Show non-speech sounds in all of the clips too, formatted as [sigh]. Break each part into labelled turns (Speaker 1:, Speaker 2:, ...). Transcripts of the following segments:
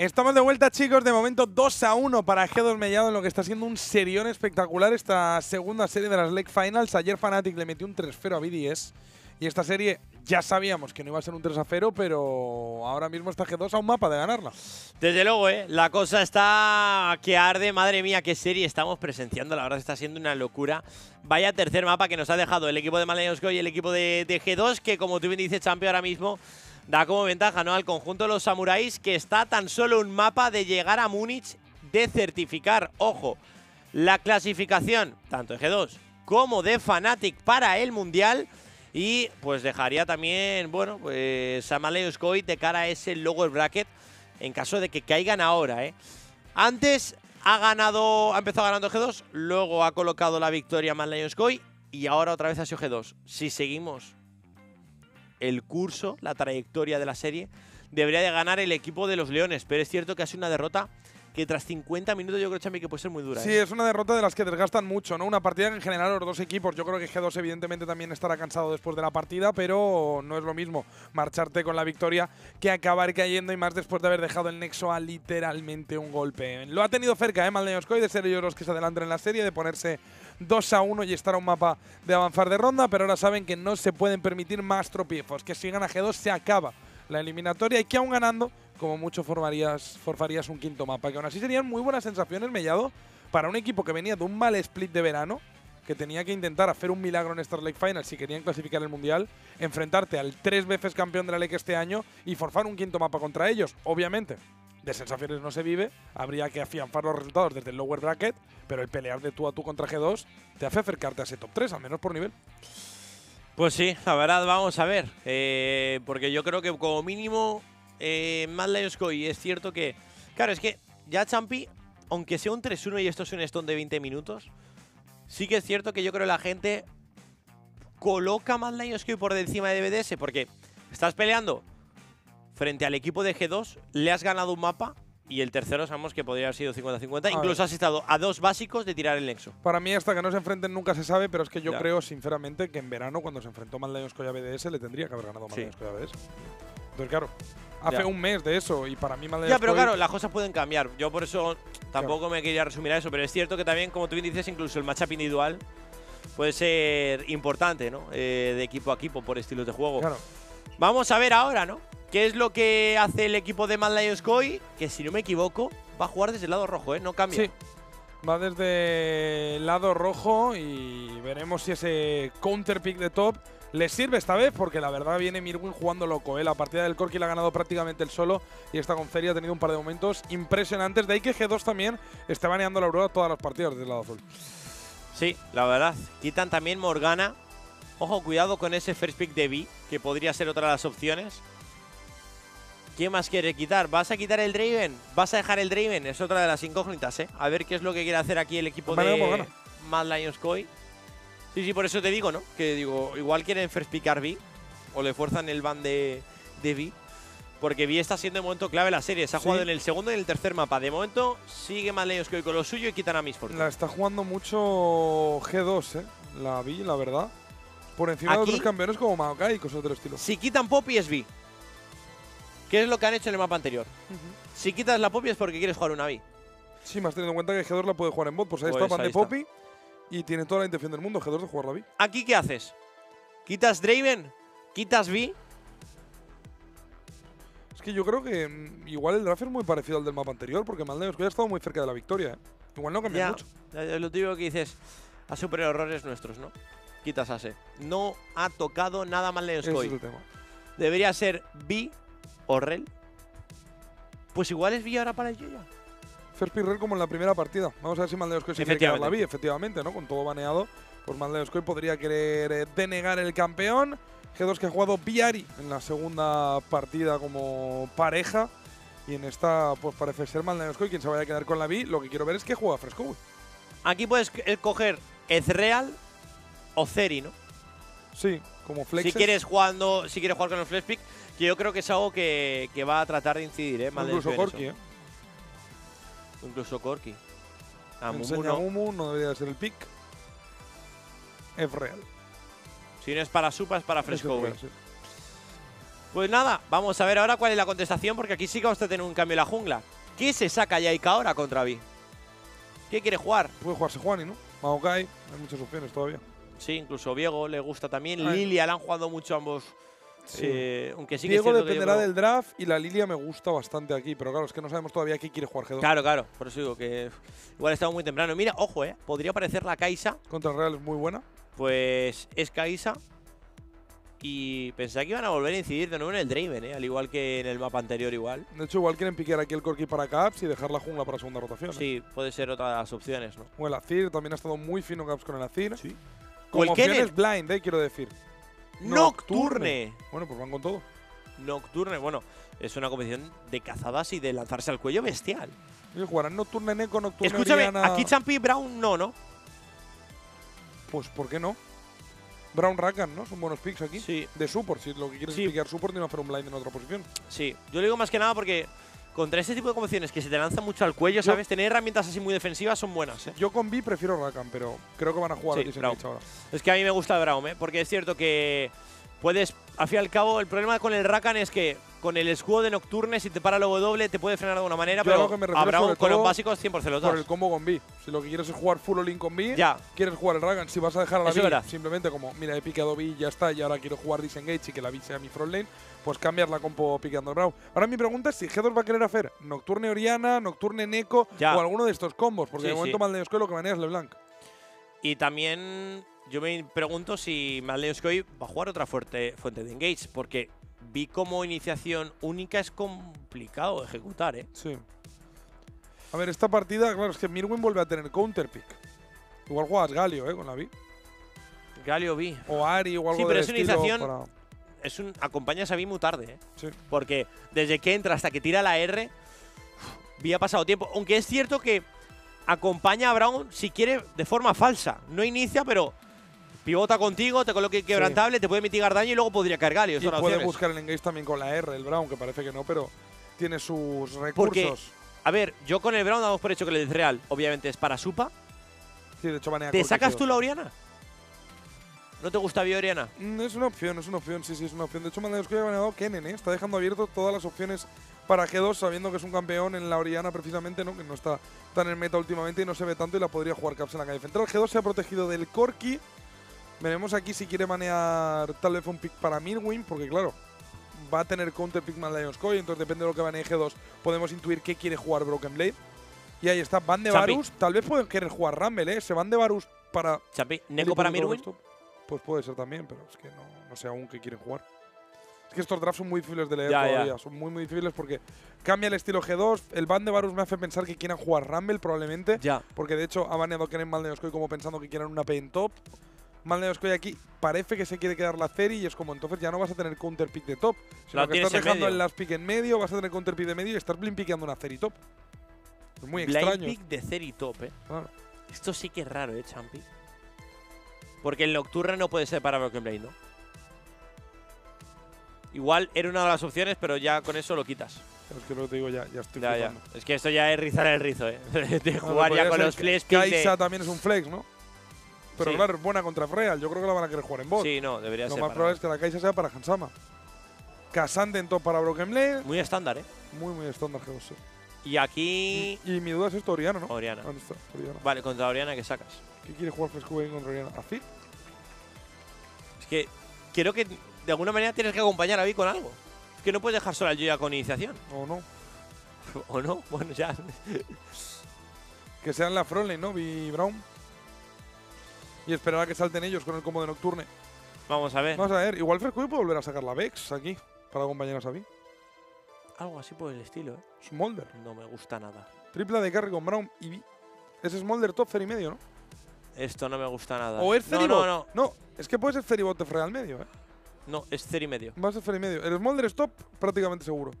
Speaker 1: Estamos de vuelta, chicos. De momento 2 a 1 para G2 Mellado en lo que está siendo un serión espectacular esta segunda serie de las Lake Finals. Ayer Fnatic le metió un 3-0 a BDS. Y esta serie ya sabíamos que no iba a ser un 3 a 0, pero ahora mismo está G2 a un mapa de ganarla.
Speaker 2: Desde luego, ¿eh? la cosa está que arde. Madre mía, qué serie estamos presenciando. La verdad está siendo una locura. Vaya tercer mapa que nos ha dejado el equipo de Maleosco y el equipo de, de G2, que como tú bien dices, Champion ahora mismo da como ventaja ¿no? al conjunto de los samuráis, que está tan solo un mapa de llegar a Múnich de certificar, ojo, la clasificación tanto de G2 como de Fnatic para el Mundial. Y pues dejaría también, bueno, pues a de cara a ese lower bracket en caso de que caigan ahora, ¿eh? Antes ha ganado, ha empezado ganando G2, luego ha colocado la victoria Maleoskoy y ahora otra vez ha sido G2. Si seguimos el curso, la trayectoria de la serie, debería de ganar el equipo de los Leones, pero es cierto que ha sido una derrota que tras 50 minutos yo creo, Champi, que puede ser muy dura.
Speaker 1: Sí,
Speaker 2: ¿eh?
Speaker 1: es una derrota de las que desgastan mucho, ¿no? Una partida que en general los dos equipos, yo creo que G2 evidentemente también estará cansado después de la partida, pero no es lo mismo marcharte con la victoria que acabar cayendo y más después de haber dejado el Nexo a literalmente un golpe. Lo ha tenido cerca, ¿eh? Malneoskoy, de ser ellos los que se adelantan en la serie, de ponerse 2 a 1 y estar a un mapa de avanzar de ronda, pero ahora saben que no se pueden permitir más tropiezos, que si gana G2 se acaba la eliminatoria y que aún ganando como mucho formarías, forfarías un quinto mapa. Que aún así serían muy buenas sensaciones, Mellado, para un equipo que venía de un mal split de verano, que tenía que intentar hacer un milagro en Star Lake Finals si querían clasificar el Mundial, enfrentarte al tres veces campeón de la Lake este año y forfar un quinto mapa contra ellos. Obviamente, de sensaciones no se vive, habría que afianzar los resultados desde el lower bracket, pero el pelear de tú a tú contra G2 te hace acercarte a ese top 3, al menos por nivel.
Speaker 2: Pues sí, la verdad, vamos a ver. Eh, porque yo creo que como mínimo eh, Mad Lions y es cierto que. Claro, es que ya Champi, aunque sea un 3-1 y esto es un stone de 20 minutos, sí que es cierto que yo creo que la gente coloca Mad Lions por encima de BDS porque estás peleando frente al equipo de G2, le has ganado un mapa y el tercero sabemos que podría haber sido 50-50. Incluso has estado a dos básicos de tirar el nexo.
Speaker 1: Para mí, hasta que no se enfrenten nunca se sabe, pero es que yo creo, sinceramente, que en verano, cuando se enfrentó Mad Lions a BDS, le tendría que haber ganado Mad Lions a BDS. Entonces, claro, hace un mes de eso y para mí Mad
Speaker 2: Ya, pero claro, las cosas pueden cambiar. Yo por eso tampoco me quería resumir a eso, pero es cierto que también, como tú bien dices, incluso el matchup individual puede ser importante, ¿no? Eh, de equipo a equipo por estilos de juego.
Speaker 1: Claro.
Speaker 2: Vamos a ver ahora, ¿no? ¿Qué es lo que hace el equipo de Mad Lions Koi? Que si no me equivoco, va a jugar desde el lado rojo, ¿eh? No cambia.
Speaker 1: Sí. Va desde el lado rojo y veremos si ese counter pick de top le sirve esta vez, porque la verdad viene Mirwin jugando loco. ¿eh? La partida del Corki la ha ganado prácticamente el solo y esta con Feria ha tenido un par de momentos impresionantes. De ahí que G2 también esté baneando la Aurora todas las partidas desde el lado azul.
Speaker 2: Sí, la verdad. Quitan también Morgana. Ojo, cuidado con ese first pick de B, que podría ser otra de las opciones. ¿Quién más quiere quitar? ¿Vas a quitar el Draven? ¿Vas a dejar el Draven? Es otra de las incógnitas, ¿eh? A ver qué es lo que quiere hacer aquí el equipo de Mad Lions Koi. Sí, sí, por eso te digo, ¿no? Que digo, igual quieren first pickar B o le fuerzan el ban de, de B. Porque B está siendo de momento clave la serie. Se ha jugado en el segundo y en el tercer mapa. De momento sigue Mad Lions Koi con lo suyo y quitan a Misford.
Speaker 1: La está jugando mucho G2, ¿eh? La B, la verdad. Por encima de otros campeones como Maokai y cosas del estilo.
Speaker 2: Si quitan Poppy es B. ¿Qué es lo que han hecho en el mapa anterior? Si quitas la Poppy es porque quieres jugar una B.
Speaker 1: Sí, más teniendo en cuenta que G2 la puede jugar en bot. Pues ahí está pues de Poppy y tiene toda la intención del mundo G2 de jugar la B.
Speaker 2: ¿Aquí qué haces? ¿Quitas Draven? ¿Quitas B?
Speaker 1: Es que yo creo que mm, igual el draft es muy parecido al del mapa anterior, porque Maldeos ha estado muy cerca de la victoria. ¿eh? Igual no cambia mucho.
Speaker 2: Ya, lo típico que dices, ha superado errores nuestros, ¿no? Quitas a C. No ha tocado nada Maldeos
Speaker 1: Ese es el tema.
Speaker 2: Debería ser B Orrel. Pues igual es Villa ahora para el
Speaker 1: pick como en la primera partida. Vamos a ver si Maldeoscoy se quiere quedar la vi, efectivamente, ¿no? Con todo baneado, pues Maldeoscoy podría querer eh, denegar el campeón. G2 que ha jugado Viari en la segunda partida como pareja. Y en esta, pues parece ser Maldeoscoy quien se vaya a quedar con la B. Lo que quiero ver es que juega Fresco.
Speaker 2: Aquí puedes escoger Ezreal o Ceri, ¿no?
Speaker 1: Sí, como flex.
Speaker 2: Si quieres jugando, si quieres jugar con el flex pick, que yo creo que es algo que, que va a tratar de incidir, ¿eh?
Speaker 1: Incluso Corki, ¿eh?
Speaker 2: Incluso Corki.
Speaker 1: A Mumu no. Mumu no debería ser el pick. Es real.
Speaker 2: Si no es para Supa, es para Fresco. Pues nada, vamos a ver ahora cuál es la contestación, porque aquí sí que vamos a tener un cambio en la jungla. ¿Qué se saca Yaika ahora contra Vi? ¿Qué quiere jugar?
Speaker 1: Puede jugarse Juani, ¿no? Maokai, hay muchas opciones todavía.
Speaker 2: Sí, incluso Viego le gusta también.
Speaker 1: Ay.
Speaker 2: Lilia la han jugado mucho ambos.
Speaker 1: Sí.
Speaker 2: eh, aunque sí
Speaker 1: Diego
Speaker 2: que
Speaker 1: dependerá del draft y la Lilia me gusta bastante aquí, pero claro, es que no sabemos todavía qué quiere jugar G2.
Speaker 2: Claro, claro. Por eso digo que igual estamos muy temprano. Mira, ojo, eh. Podría parecer la Kaisa.
Speaker 1: Contra el Real es muy buena.
Speaker 2: Pues es Kaisa. Y pensaba que iban a volver a incidir de nuevo en el Draven, ¿eh? Al igual que en el mapa anterior, igual.
Speaker 1: De hecho, igual quieren piquear aquí el Corki para Caps y dejar la jungla para segunda rotación. ¿eh?
Speaker 2: Sí, puede ser otra de las opciones, ¿no?
Speaker 1: O el Azir, también ha estado muy fino Caps con el Azir.
Speaker 2: Sí.
Speaker 1: Como
Speaker 2: el
Speaker 1: opciones
Speaker 2: Kenneth.
Speaker 1: blind, eh, quiero decir.
Speaker 2: Nocturne.
Speaker 1: Bueno, pues van con todo.
Speaker 2: Nocturne, bueno, es una competición de cazadas y de lanzarse al cuello bestial.
Speaker 1: Jugarán Nocturne Neko, Nocturne
Speaker 2: Escúchame,
Speaker 1: Oriana.
Speaker 2: aquí Champi Brown no, ¿no?
Speaker 1: Pues, ¿por qué no? Brown Rakan, ¿no? Son buenos picks aquí.
Speaker 2: Sí,
Speaker 1: De support, si lo que quieres
Speaker 2: Sí.
Speaker 1: es piquear support, no hacer un blind en otra posición.
Speaker 2: sí. Yo lo digo más que nada porque contra este tipo de competiciones que se te lanzan mucho al cuello,
Speaker 1: Yo-
Speaker 2: ¿sabes? Tener herramientas así muy defensivas son buenas, ¿eh?
Speaker 1: Yo con B prefiero Rakan, pero creo que van a jugar
Speaker 2: Sí,
Speaker 1: a ahora.
Speaker 2: Es que a mí me gusta el Braum, ¿eh? Porque es cierto que puedes, al fin y al cabo, el problema con el Rakan es que con el escudo de Nocturne, si te para el W, te puede frenar de alguna manera,
Speaker 1: Yo
Speaker 2: pero con los
Speaker 1: todo
Speaker 2: básicos 100% los
Speaker 1: Por
Speaker 2: das.
Speaker 1: el combo con B. Si lo que quieres es jugar full all con B,
Speaker 2: Ya,
Speaker 1: quieres jugar el Rakan. Si vas a dejar a la
Speaker 2: Eso es
Speaker 1: B simplemente como, mira, he picado B y ya está, y ahora quiero jugar Disengage y que la B sea mi front lane, pues cambiar la compo picando el Braum. Ahora mi pregunta es si G2 va a querer hacer Nocturne Oriana, Nocturne Neko
Speaker 2: Ya.
Speaker 1: o alguno de estos combos, porque
Speaker 2: Sí,
Speaker 1: de momento
Speaker 2: sí.
Speaker 1: Maldeosco lo que manea es LeBlanc.
Speaker 2: y también yo me pregunto si Malneoskoy va a jugar otra fuerte, fuente de engage, porque vi como iniciación única es complicado de ejecutar, ¿eh?
Speaker 1: Sí. A ver, esta partida, claro, es que Mirwin vuelve a tener counter pick. Igual juegas Galio, ¿eh? Con la B.
Speaker 2: Galio vi.
Speaker 1: O Ari o algo
Speaker 2: Sí, pero es una iniciación-
Speaker 1: para-
Speaker 2: Es un, acompañas a Vi muy tarde, ¿eh?
Speaker 1: Sí.
Speaker 2: Porque desde que entra hasta que tira la R, Vi ha pasado tiempo. Aunque es cierto que acompaña a Brown si quiere de forma falsa. No inicia, pero pivota contigo, te coloca quebrantable, te puede mitigar daño y luego podría caer Galio.
Speaker 1: Y
Speaker 2: Son
Speaker 1: puede buscar el engage también con la R, el Brown, que parece que no, pero tiene sus
Speaker 2: Porque-
Speaker 1: recursos.
Speaker 2: A ver, yo con el Brown damos por hecho que el Real, obviamente, es para Supa.
Speaker 1: Sí, de hecho, banea
Speaker 2: ¿Te sacas
Speaker 1: G2.
Speaker 2: tú la Oriana? ¿No te gusta Vi Oriana?
Speaker 1: Mm, Es una opción, es una opción, sí, sí, es una opción. De hecho, Maldeosco ya ha baneado Kennen, ¿eh? Está dejando abierto todas las opciones para G2, sabiendo que es un campeón en la Oriana precisamente, ¿no? Que no está tan en meta últimamente y no se ve tanto y la podría jugar Caps en la calle central. G2 se ha protegido del Corki. Veremos aquí si quiere manear tal vez un pick para Midwin, porque claro, va a tener counter pick más Lions Koi, entonces depende de lo que banee G2, podemos intuir qué quiere jugar Broken Blade. Y ahí está, van de
Speaker 2: Champi.
Speaker 1: Varus, tal vez pueden querer jugar Rumble, ¿eh? Se van de Varus para
Speaker 2: Champi, Neko para
Speaker 1: esto, Pues puede ser también, pero es que no, no sé aún qué quieren jugar. Es que estos drafts son muy difíciles de leer
Speaker 2: Ya, ya.
Speaker 1: todavía. Son muy, muy difíciles porque cambia el estilo G2. El ban de Varus me hace pensar que quieran jugar Rumble probablemente.
Speaker 2: Ya.
Speaker 1: Porque de hecho ha baneado Kenen Malneoskoy como pensando que quieran una P en top. Malneoskoy aquí parece que se quiere quedar la Ceri y es como entonces ya no vas a tener counter pick de top. Sino
Speaker 2: La
Speaker 1: que estás dejando el last pick en medio, vas a tener counter pick de medio y estás blind pickeando una Ceri top. Es muy
Speaker 2: Blind
Speaker 1: extraño.
Speaker 2: pick de Ceri top, eh.
Speaker 1: Claro.
Speaker 2: Esto sí que es raro, eh, Champi. Porque el Nocturne no puede ser para Broken Blade, ¿no? Igual era una de las opciones, pero ya con eso lo quitas.
Speaker 1: Es que lo que te digo ya, ya estoy
Speaker 2: Ya, ya.
Speaker 1: flipando.
Speaker 2: Es que esto ya es rizar el rizo, ¿eh? [laughs] de jugar ya con los
Speaker 1: que
Speaker 2: flex de-
Speaker 1: Kaisa también es un flex, ¿no? Pero
Speaker 2: Sí.
Speaker 1: claro, es buena contra Freal. Yo creo que la van a querer jugar en bot.
Speaker 2: Sí, no, debería
Speaker 1: Lo
Speaker 2: ser.
Speaker 1: más
Speaker 2: para-
Speaker 1: probable es que la Kaisa sea para Hansama. Casante en top para Broken Blade.
Speaker 2: Muy estándar, ¿eh?
Speaker 1: Muy, muy estándar G2. sí.
Speaker 2: Y aquí.
Speaker 1: Y mi duda es esto, Oriana, ¿no?
Speaker 2: Oriana.
Speaker 1: ¿Dónde está? Oriana.
Speaker 2: Vale, contra Oriana, ¿qué sacas?
Speaker 1: ¿Qué quiere jugar Fresco contra Oriana? ¿Azir?
Speaker 2: Es que creo que de alguna manera tienes que acompañar a Vi con algo. Es que no puedes dejar sola al Joya con iniciación.
Speaker 1: ¿O no? [laughs]
Speaker 2: ¿O no? Bueno, ya.
Speaker 1: Que sean la frontline, ¿no? Vi Brown. Y esperar a que salten ellos con el combo de Nocturne.
Speaker 2: Vamos a ver.
Speaker 1: Vamos a ver, igual Fresco puede volver a sacar la Vex aquí para acompañar a Sabi.
Speaker 2: Algo así por el estilo, ¿eh?
Speaker 1: Smolder.
Speaker 2: No me gusta nada.
Speaker 1: Tripla de carry con Brown y Vi. Es Smolder top Fer y medio, ¿no?
Speaker 2: Esto no me gusta nada.
Speaker 1: O es
Speaker 2: no, no, no.
Speaker 1: No, es que puede ser Feribot de Freya al medio, ¿eh?
Speaker 2: No, es Ceri medio.
Speaker 1: Va a ser Fer y medio. El Smolder es top prácticamente seguro.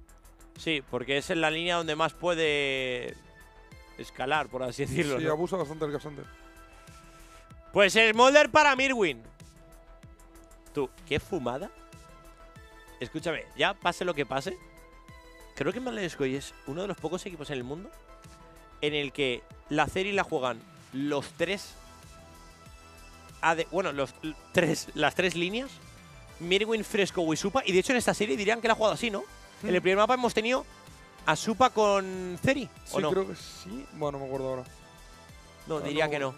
Speaker 2: Sí, porque es en la línea donde más puede escalar, por así decirlo.
Speaker 1: Sí,
Speaker 2: ¿no?
Speaker 1: abusa bastante el Cassandra.
Speaker 2: Pues el Smolder para Mirwin. Tú, ¿qué fumada? Escúchame, ya pase lo que pase. Creo que Malescoy es uno de los pocos equipos en el mundo en el que la serie la juegan los tres. AD bueno, los tres, las tres líneas Mirwin, Fresco y Supa. Y de hecho en esta serie dirían que la ha jugado así, ¿no?
Speaker 1: Hmm.
Speaker 2: En el primer mapa hemos tenido a Supa con Ceri, ¿o
Speaker 1: Sí,
Speaker 2: no?
Speaker 1: creo que sí. Bueno, no me acuerdo ahora.
Speaker 2: No,
Speaker 1: Ah,
Speaker 2: diría
Speaker 1: no.
Speaker 2: que no.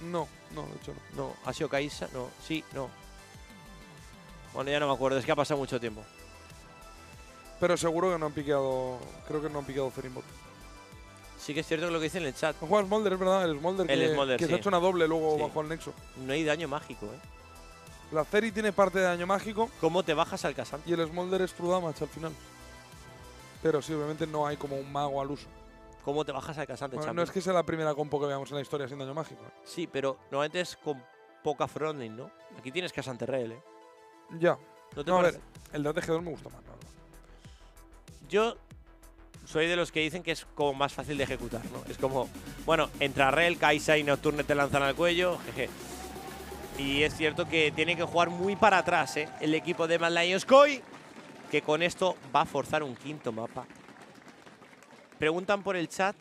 Speaker 1: No, no, de hecho no.
Speaker 2: No, ha sido Kaisa, no, sí, no. Bueno, ya no me acuerdo, es que ha pasado mucho tiempo.
Speaker 1: Pero seguro que no han piqueado. Creo que no han piqueado Ferimbot.
Speaker 2: Sí que es cierto que lo que dice en el chat.
Speaker 1: Han jugado Smolder, es verdad. El Smolder
Speaker 2: El
Speaker 1: que,
Speaker 2: Smolder,
Speaker 1: que se ha hecho una doble luego
Speaker 2: Sí.
Speaker 1: bajo el Nexo.
Speaker 2: No hay daño mágico, ¿eh?
Speaker 1: La Ceri tiene parte de daño mágico
Speaker 2: ¿Cómo te bajas al Casante?
Speaker 1: y el Smolder es True Damage al final. Pero sí, obviamente no hay como un mago al uso.
Speaker 2: ¿Cómo te bajas al Casante,
Speaker 1: Bueno, no es que sea la primera compo que veamos en la historia sin daño mágico.
Speaker 2: Sí, pero normalmente es con poca frontline, ¿no? Aquí tienes Casante Rel, ¿eh?
Speaker 1: Ya.
Speaker 2: ¿No te
Speaker 1: No, a ver, el de G2 me gusta más, la verdad.
Speaker 2: Yo soy de los que dicen que es como más fácil de ejecutar, ¿no? Es como, bueno, entra Rel, Kaisa y Nocturne te lanzan al cuello, jeje. Y es cierto que tiene que jugar muy para atrás, ¿eh? El equipo de Mad Lions Koi, que con esto va a forzar un quinto mapa. Preguntan por el chat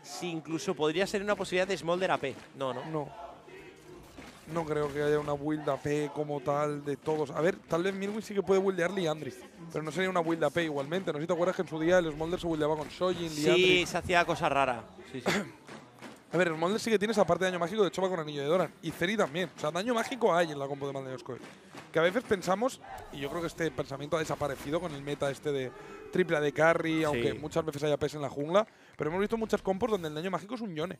Speaker 2: si incluso podría ser una posibilidad de Smolder AP. No, no.
Speaker 1: No. No creo que haya una build AP como tal de todos. A ver, tal vez Mirwin sí que puede buildear Liandry. Pero no sería una build AP igualmente. No sé si te acuerdas que en su día el Smolder se buildeaba con Shojin, Liandry.
Speaker 2: Sí, se hacía cosa rara. Sí, sí. [coughs]
Speaker 1: A ver, el Smolder sí que tiene esa parte de daño mágico, de hecho va con Anillo de Doran. Y Ceri también. O sea, daño mágico hay en la compo de Maldeoscoe. Que a veces pensamos, y yo creo que este pensamiento ha desaparecido con el meta este de triple de carry, aunque muchas veces haya PS en la jungla. Pero hemos visto muchas compos donde el daño mágico es un Yone.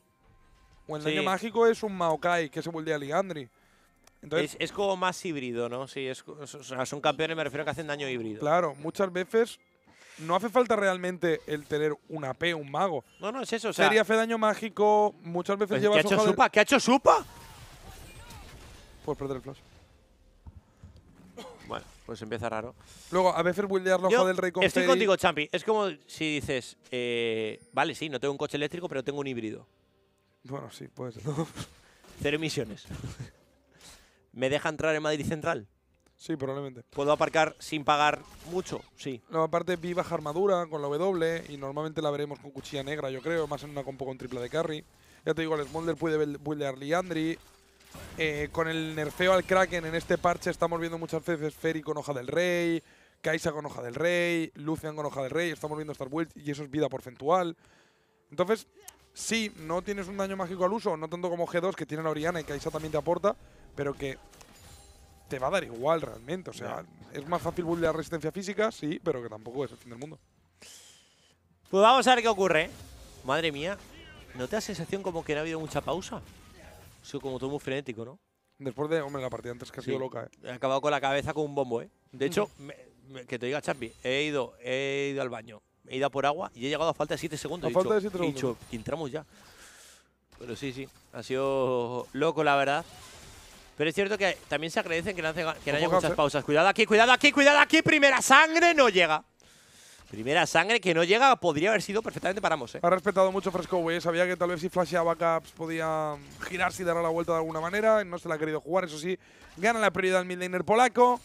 Speaker 1: O el
Speaker 2: Sí.
Speaker 1: daño mágico es un Maokai que se buildea a Liandry. Entonces,
Speaker 2: Es, es como más híbrido, ¿no? Sí, es, o sea, son campeones, me refiero que hacen daño híbrido.
Speaker 1: claro, muchas veces no hace falta realmente el tener un AP, un mago.
Speaker 2: No, no, es eso. O sea,
Speaker 1: Sería fe daño mágico, muchas veces
Speaker 2: pues,
Speaker 1: llevas
Speaker 2: ¿qué ha hecho Supa? ¿Qué ha hecho Supa?
Speaker 1: Puedes perder el flash.
Speaker 2: Bueno, pues empieza raro.
Speaker 1: Luego, a veces buildear la hoja del rey con
Speaker 2: estoy
Speaker 1: Feri.
Speaker 2: contigo, Champi. Es como si dices, eh, vale, sí, no tengo un coche eléctrico, pero tengo un híbrido.
Speaker 1: Bueno, sí, puede ser.
Speaker 2: Cero emisiones. [laughs] ¿Me deja entrar en Madrid Central?
Speaker 1: Sí, probablemente.
Speaker 2: ¿Puedo aparcar sin pagar mucho? Sí.
Speaker 1: Luego, aparte, vi baja armadura con la W y normalmente la veremos con cuchilla negra, yo creo, más en una compo con triple de carry. Ya te digo, el Smolder puede buil- buildear Liandry. Eh, con el nerfeo al Kraken en este parche estamos viendo muchas veces Ferry con hoja del rey, Kaisa con hoja del rey, Lucian con hoja del rey, estamos viendo estas builds y eso es vida porcentual. Entonces, sí, no tienes un daño mágico al uso, no tanto como G2 que tiene la Oriana y Kaisa también te aporta, pero que te va a dar igual realmente. O sea, es más fácil buildear resistencia física, sí, pero que tampoco es el fin del mundo.
Speaker 2: Pues vamos a ver qué ocurre. Madre mía, ¿no te da sensación como que no ha habido mucha pausa? Ha sido como todo muy frenético, ¿no?
Speaker 1: Después de, hombre, la partida antes que ha
Speaker 2: Sí.
Speaker 1: sido loca, ¿eh?
Speaker 2: He acabado con la cabeza con un bombo, ¿eh? De hecho, me- me- que te diga, Champi, he ido, he ido al baño, he ido a por agua y he llegado a falta de 7 segundos.
Speaker 1: A
Speaker 2: He
Speaker 1: falta
Speaker 2: dicho-
Speaker 1: de siete
Speaker 2: he dicho, entramos ya. Pero sí, sí, ha sido loco, la verdad. Pero es cierto que también se agradecen que no, hace- que no haya muchas pausas. Cuidado aquí, cuidado aquí, cuidado aquí. Primera sangre no llega. Primera sangre que no llega podría haber sido perfectamente paramos, ¿eh?
Speaker 1: Ha respetado mucho Fresco, güey. Sabía que tal vez si flasheaba Caps podía girarse y darle la vuelta de alguna manera. No se la ha querido jugar, eso sí. Gana la prioridad el midlaner polaco.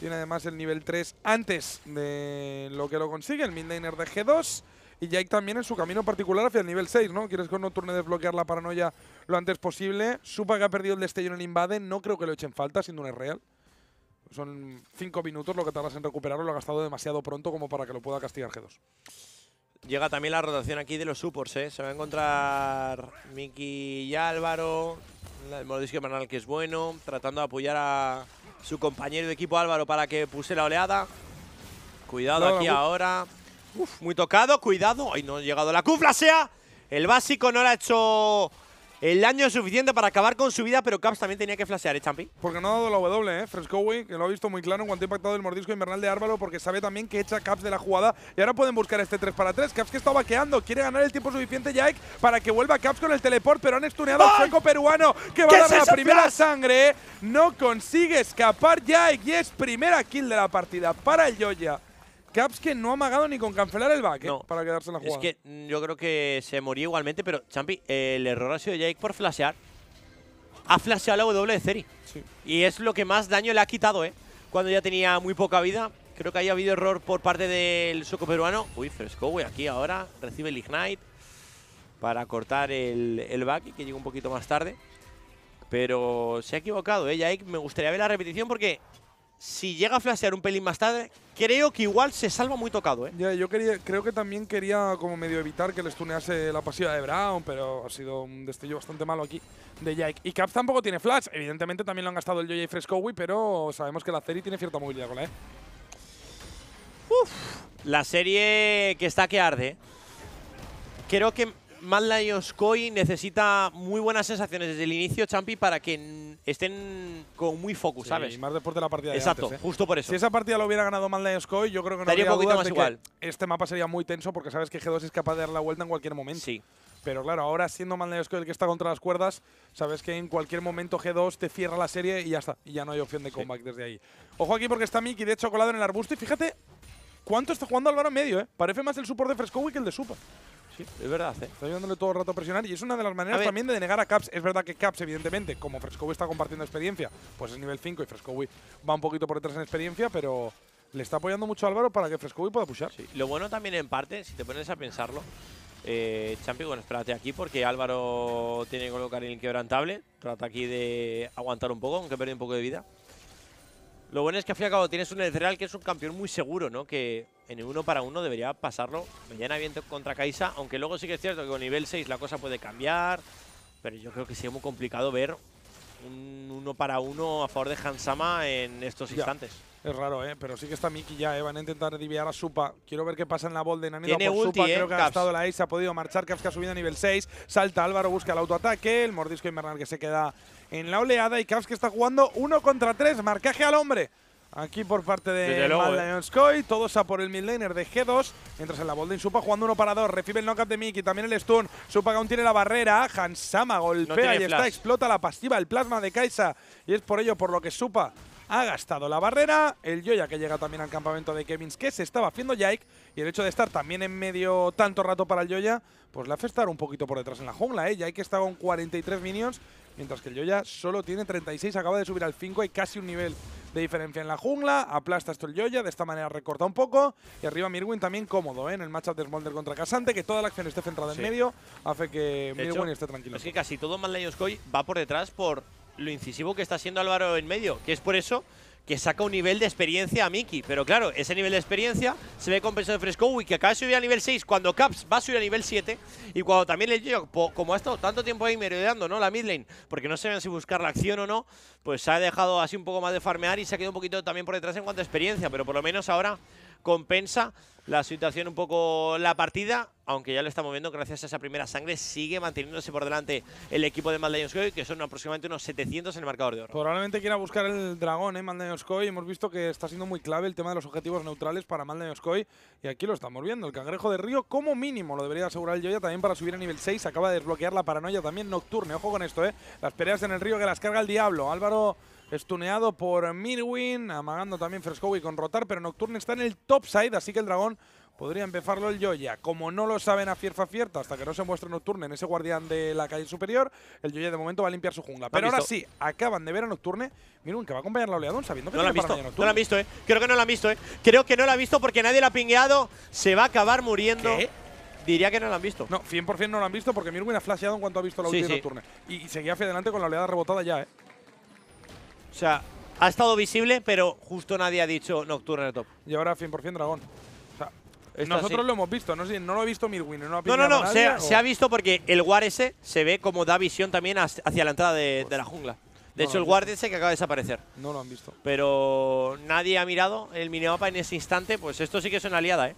Speaker 1: Tiene además el nivel 3 antes de lo que lo consigue, el midlaner de G2. Y Jake también en su camino particular hacia el nivel 6, ¿no? Quieres con Nocturne desbloquear la paranoia lo antes posible. Supa que ha perdido el destello en el invade. No creo que lo echen falta, siendo un real. Son 5 minutos lo que tardas en recuperarlo. Lo ha gastado demasiado pronto como para que lo pueda castigar G2.
Speaker 2: Llega también la rotación aquí de los supports, ¿eh? Se va a encontrar Miki y Álvaro. El mordisco Manal que es bueno. Tratando de apoyar a su compañero de equipo Álvaro para que puse la oleada. Cuidado
Speaker 1: Nada,
Speaker 2: aquí ahora. Uf, muy tocado, cuidado. Ay, no ha llegado la Q sea El básico no le ha hecho el daño suficiente para acabar con su vida, pero Caps también tenía que flashear, ¿eh, Champi?
Speaker 1: Porque no ha dado la W, ¿eh? Frescowy, que lo ha visto muy claro en cuanto ha impactado el mordisco invernal de Álvaro, porque sabe también que echa Caps de la jugada. Y ahora pueden buscar este 3 para 3. Caps que está vaqueando, quiere ganar el tiempo suficiente Jake para que vuelva Caps con el teleport, pero han estuneado al sueco peruano que va
Speaker 2: ¿Qué
Speaker 1: a dar la primera
Speaker 2: flash?
Speaker 1: sangre. No consigue escapar Jake y es primera kill de la partida para el Yoya. Caps que no ha amagado ni con cancelar el back, ¿eh?
Speaker 2: No.
Speaker 1: Para quedarse en la
Speaker 2: Es
Speaker 1: jugada.
Speaker 2: que mm, yo creo que se moría igualmente, pero Champi, el error ha sido Jake por flashear. Ha flasheado la W de Ceri.
Speaker 1: Sí.
Speaker 2: Y es lo que más daño le ha quitado, ¿eh? Cuando ya tenía muy poca vida. Creo que ahí ha habido error por parte del sueco peruano. Uy, Fresco, aquí ahora recibe el Ignite para cortar el, el back, que llega un poquito más tarde. Pero se ha equivocado, ¿eh? Jake, me gustaría ver la repetición porque si llega a flashear un pelín más tarde, creo que igual se salva muy tocado, ¿eh?
Speaker 1: Ya, yo quería, creo que también quería como medio evitar que le stunease la pasiva de Brown, pero ha sido un destello bastante malo aquí de Jake. Y Caps tampoco tiene flash. Evidentemente también lo han gastado el Joy y Frescowi, pero sabemos que la Ceri tiene cierta movilidad con la E.
Speaker 2: La serie que está que arde. Creo que Mad Lions Koi necesita muy buenas sensaciones desde el inicio, Champi, para que estén con muy focus,
Speaker 1: Sí,
Speaker 2: ¿sabes?
Speaker 1: Y más después de la partida de
Speaker 2: Exacto,
Speaker 1: antes, ¿eh?
Speaker 2: justo por eso.
Speaker 1: Si esa partida lo hubiera ganado Mad Lions Koi, yo creo que no
Speaker 2: Daría
Speaker 1: habría dudas
Speaker 2: más
Speaker 1: de
Speaker 2: igual.
Speaker 1: que este mapa sería muy tenso porque sabes que G2 es capaz de dar la vuelta en cualquier momento.
Speaker 2: Sí.
Speaker 1: Pero claro, ahora siendo Mad Lions Koi el que está contra las cuerdas, sabes que en cualquier momento G2 te cierra la serie y ya está. Y ya no hay opción de comeback desde ahí. Ojo aquí porque está Mickey de chocolate en el arbusto y fíjate cuánto está jugando Álvaro en medio, ¿eh? Parece más el support de Frescowi que el de Supa.
Speaker 2: Sí, es verdad, ¿eh?
Speaker 1: Está ayudándole todo el rato a presionar y es una de las maneras
Speaker 2: A
Speaker 1: también de denegar a Caps. Es verdad que Caps, evidentemente, como Frescowi está compartiendo experiencia, pues es nivel 5 y Frescowi va un poquito por detrás en experiencia, pero le está apoyando mucho a Álvaro para que Frescowi pueda pushar.
Speaker 2: Sí. Lo bueno también en parte, si te pones a pensarlo, eh, Champi, bueno, espérate aquí porque Álvaro tiene que colocar el inquebrantable. Trata aquí de aguantar un poco, aunque pierde un poco de vida. Lo bueno es que al fin y al cabo tienes un Ezreal que es un campeón muy seguro, ¿no? Que en el uno para uno debería pasarlo mañana bien contra Kaisa, aunque luego sí que es cierto que con nivel 6 la cosa puede cambiar, pero yo creo que sería muy complicado ver un uno para uno a favor de Hansama en estos
Speaker 1: Ya.
Speaker 2: instantes.
Speaker 1: Es raro, ¿eh? Pero sí que está Mickey ya, ¿eh? Van a intentar diviar a Supa. Quiero ver qué pasa en la bolden. Han ido
Speaker 2: Tiene
Speaker 1: por
Speaker 2: ulti,
Speaker 1: Supa.
Speaker 2: ¿eh?
Speaker 1: Creo que ha gastado la Ace, ha podido marchar. Caps que ha subido a nivel 6. Salta Álvaro, busca el autoataque. El mordisco invernal que se queda en la oleada. Y Caps que está jugando uno contra tres. Marcaje al hombre. Aquí por parte de Mad
Speaker 2: ¿eh?
Speaker 1: Todos a por el midlaner de G2. Mientras en la bolden Supa jugando uno para dos. Recibe el knockup de Mickey. También el stun. Supa aún tiene la barrera. Hansama golpea y está. Explota la pasiva, el plasma de Kaisa. Y es por ello por lo que Supa ha gastado la barrera. El Yoya que llega también al campamento de Kevins que se estaba haciendo Jake. Y el hecho de estar también en medio tanto rato para el Yoya, pues le hace estar un poquito por detrás en la jungla. ¿eh? Jake está con 43 minions, mientras que el Yoya solo tiene 36. Acaba de subir al 5. Hay casi un nivel de diferencia en la jungla. Aplasta esto el Yoya. De esta manera recorta un poco. Y arriba Mirwin también cómodo ¿eh? en el matchup de Smolder contra Casante. Que toda la acción esté centrada
Speaker 2: Sí.
Speaker 1: en medio. Hace que
Speaker 2: De
Speaker 1: Mirwin
Speaker 2: hecho,
Speaker 1: esté tranquilo.
Speaker 2: Es que casi todo Koi va por detrás por lo incisivo que está siendo Álvaro en medio, que es por eso que saca un nivel de experiencia a Miki. Pero claro, ese nivel de experiencia se ve compensado de Frescowi, que acaba de subir a nivel 6 cuando Caps va a subir a nivel 7. Y cuando también el Yo, como ha estado tanto tiempo ahí merodeando, ¿no? La midlane, porque no saben si buscar la acción o no, pues se ha dejado así un poco más de farmear y se ha quedado un poquito también por detrás en cuanto a experiencia. Pero por lo menos ahora compensa la situación un poco la partida, aunque ya lo estamos viendo gracias a esa primera sangre, sigue manteniéndose por delante el equipo de Koi, que son aproximadamente unos 700 en el marcador de oro.
Speaker 1: Probablemente quiera buscar el dragón, ¿eh? Koi. Hemos visto que está siendo muy clave el tema de los objetivos neutrales para Koi. Y aquí lo estamos viendo. El cangrejo de río, como mínimo, lo debería asegurar el Yoya también para subir a nivel 6. Acaba de desbloquear la paranoia también nocturne. Ojo con esto, ¿eh? Las peleas en el río que las carga el diablo. Álvaro estuneado por Mirwin, amagando también Frescowi con rotar, pero Nocturne está en el top side, así que el dragón podría empezarlo el Yoya. Como no lo saben a fierza cierta hasta que no se muestre Nocturne en ese guardián de la calle superior, el Yoya de momento va a limpiar su jungla. Pero ahora sí, acaban de ver a Nocturne. Mirwin que va a acompañar la oleadón sabiendo que
Speaker 2: No lo han visto, no lo han visto, ¿eh? Creo que no lo han visto, ¿eh? Creo que no lo han visto porque nadie lo ha pingueado. Se va a acabar muriendo.
Speaker 1: ¿Qué?
Speaker 2: Diría que no lo han visto.
Speaker 1: No, 100% no lo han visto porque Mirwin ha flasheado en cuanto ha visto la
Speaker 2: Sí,
Speaker 1: ulti de
Speaker 2: sí.
Speaker 1: Nocturne. Y, y seguía hacia adelante con la oleada rebotada ya, ¿eh?
Speaker 2: O sea, ha estado visible, pero justo nadie ha dicho Nocturne en el top.
Speaker 1: Y ahora 100% dragón. O sea, nosotros lo hemos visto, no sé, no lo ha visto Mirwin, no lo ha
Speaker 2: No, no, no, se, ha-
Speaker 1: o-
Speaker 2: se ha visto porque el War ese se ve como da visión también hacia la entrada de, de la jungla. De
Speaker 1: No
Speaker 2: hecho, el
Speaker 1: he
Speaker 2: Ward ese que acaba de desaparecer.
Speaker 1: No lo han visto.
Speaker 2: Pero nadie ha mirado el minimapa en ese instante. Pues esto sí que es una aliada, ¿eh?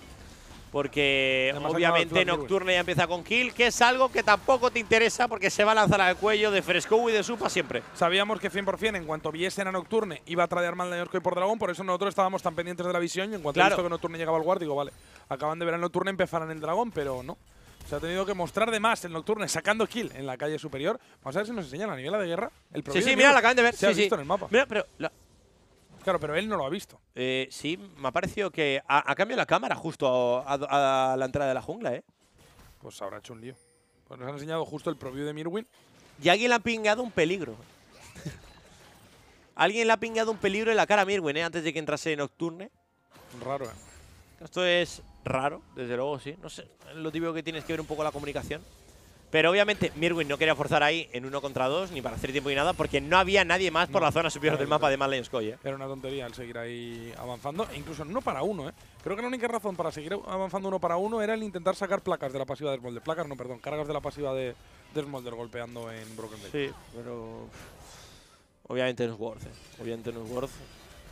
Speaker 2: Porque obviamente
Speaker 1: de
Speaker 2: Nocturne ya empieza con kill, que es algo que tampoco te interesa porque se va a lanzar al cuello de Fresco y de Supa siempre.
Speaker 1: Sabíamos que 100% en cuanto viesen a Nocturne iba a tradear mal Lions Koi por dragón, por eso nosotros estábamos tan pendientes de la visión y en cuanto he
Speaker 2: Claro.
Speaker 1: visto que Nocturne llegaba al guard, digo, vale, acaban de ver al Nocturne, empezarán el dragón, pero no. Se ha tenido que mostrar de más el Nocturne sacando kill en la calle superior. Vamos a ver si nos enseñan la nivel de guerra. El
Speaker 2: Sí, sí,
Speaker 1: de
Speaker 2: mira, la acaban de ver.
Speaker 1: Se
Speaker 2: sí,
Speaker 1: ha
Speaker 2: sí.
Speaker 1: visto en el mapa.
Speaker 2: Mira, pero la-
Speaker 1: Claro, pero él no lo ha visto.
Speaker 2: eh, sí, me ha parecido que ha, cambiado la cámara justo a, a- a la entrada de la jungla, ¿eh?
Speaker 1: Pues habrá hecho un lío. Pues nos han enseñado justo el preview de Mirwin.
Speaker 2: Y alguien le ha pingado un peligro. [laughs] alguien le ha pingado un peligro en la cara a Mirwin, ¿eh? Antes de que entrase Nocturne.
Speaker 1: Raro, ¿eh?
Speaker 2: Esto es raro, desde luego, sí. No sé, lo típico que tienes que ver un poco la comunicación. Pero obviamente Mirwin no quería forzar ahí en uno contra dos, ni para hacer tiempo ni nada, porque no había nadie más por
Speaker 1: No,
Speaker 2: la zona superior del mapa de Koi, ¿eh?
Speaker 1: Era una tontería el seguir ahí avanzando, e incluso en uno para uno, ¿eh? Creo que la única razón para seguir avanzando uno para uno era el intentar sacar placas de la pasiva de Smolder. Placas, no, perdón, cargas de la pasiva de, de Smolder golpeando en Broken Blade.
Speaker 2: Sí, pero. Obviamente no es worth, ¿eh? Obviamente no es worth.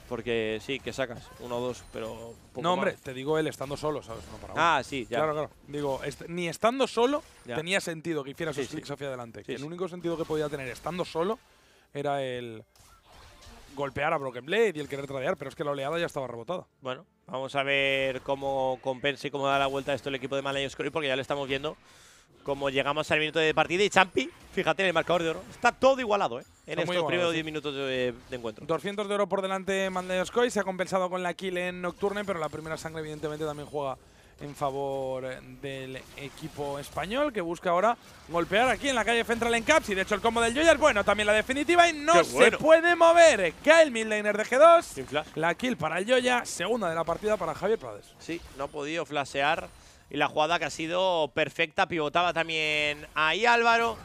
Speaker 2: Porque sí, que sacas uno o dos, pero. poco
Speaker 1: No, hombre,
Speaker 2: más.
Speaker 1: te digo él estando solo, ¿sabes? Uno para uno.
Speaker 2: Ah, sí, ya.
Speaker 1: Claro, claro. Digo, est- ni estando solo
Speaker 2: Ya.
Speaker 1: tenía sentido que hiciera
Speaker 2: Sí, sí.
Speaker 1: clics hacia adelante.
Speaker 2: Sí,
Speaker 1: que el único sentido que podía tener estando solo era el golpear a Broken Blade y el querer tradear, pero es que la oleada ya estaba rebotada.
Speaker 2: Bueno, vamos a ver cómo compensa y cómo da la vuelta a esto el equipo de Lions Koi, porque ya lo estamos viendo. Como llegamos al minuto de partida y Champi, fíjate en el marcador de oro, está todo igualado, ¿eh? En
Speaker 1: Está
Speaker 2: estos
Speaker 1: igualado,
Speaker 2: primeros
Speaker 1: sí.
Speaker 2: 10 minutos de, de encuentro.
Speaker 1: 200 de oro por delante Mandeoskoy, se ha compensado con la kill en Nocturne, pero la primera sangre evidentemente también juega en favor del equipo español que busca ahora golpear aquí en la calle Central en Caps y de hecho el combo del Joya es bueno, también la definitiva y no
Speaker 2: ¡Qué
Speaker 1: se
Speaker 2: bueno!
Speaker 1: puede mover. Cae el midlaner de G2,
Speaker 2: Sin flash.
Speaker 1: la kill para el Joya, segunda de la partida para Javier Prades.
Speaker 2: Sí, no ha podido flashear. Y la jugada que ha sido perfecta, pivotaba también ahí Álvaro.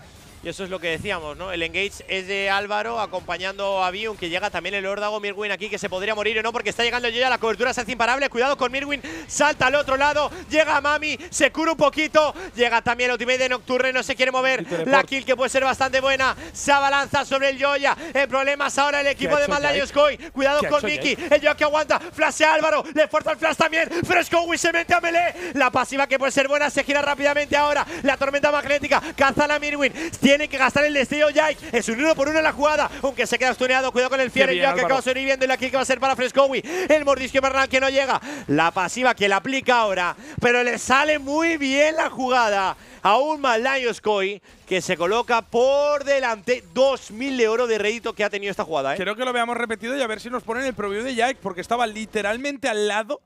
Speaker 2: Y eso es lo que decíamos, ¿no? El engage es de Álvaro acompañando a Bion, que llega también el órdago Mirwin aquí, que se podría morir o no, porque está llegando ya la cobertura se hace imparable. Cuidado con Mirwin, salta al otro lado, llega Mami, se cura un poquito, llega también el ultimate de Nocturne, no se quiere mover. La kill que puede ser bastante buena, se abalanza sobre el Joya. En problemas ahora el equipo de Koi. Cuidado
Speaker 1: ¿Qué ha
Speaker 2: con Mickey, el Joya que aguanta, flash a Álvaro, le fuerza el flash también. Fresco se mete a melee. La pasiva que puede ser buena se gira rápidamente ahora. La tormenta magnética, cazan a Mirwin. Tiene que gastar el destello Jake. Es un uno por uno en la jugada, aunque se queda stuneado. Cuidado con el Fier, Joya que acaba sobreviviendo. Y la que va a ser para Frescowi. El mordisco invernal que no llega. La pasiva que la aplica ahora, pero le sale muy bien la jugada. A un Mad Lions Koi que se coloca por delante 2.000 de oro de rédito que ha tenido esta jugada. ¿eh?
Speaker 1: Quiero que lo veamos repetido y a ver si nos ponen el preview de Jack, porque estaba literalmente al lado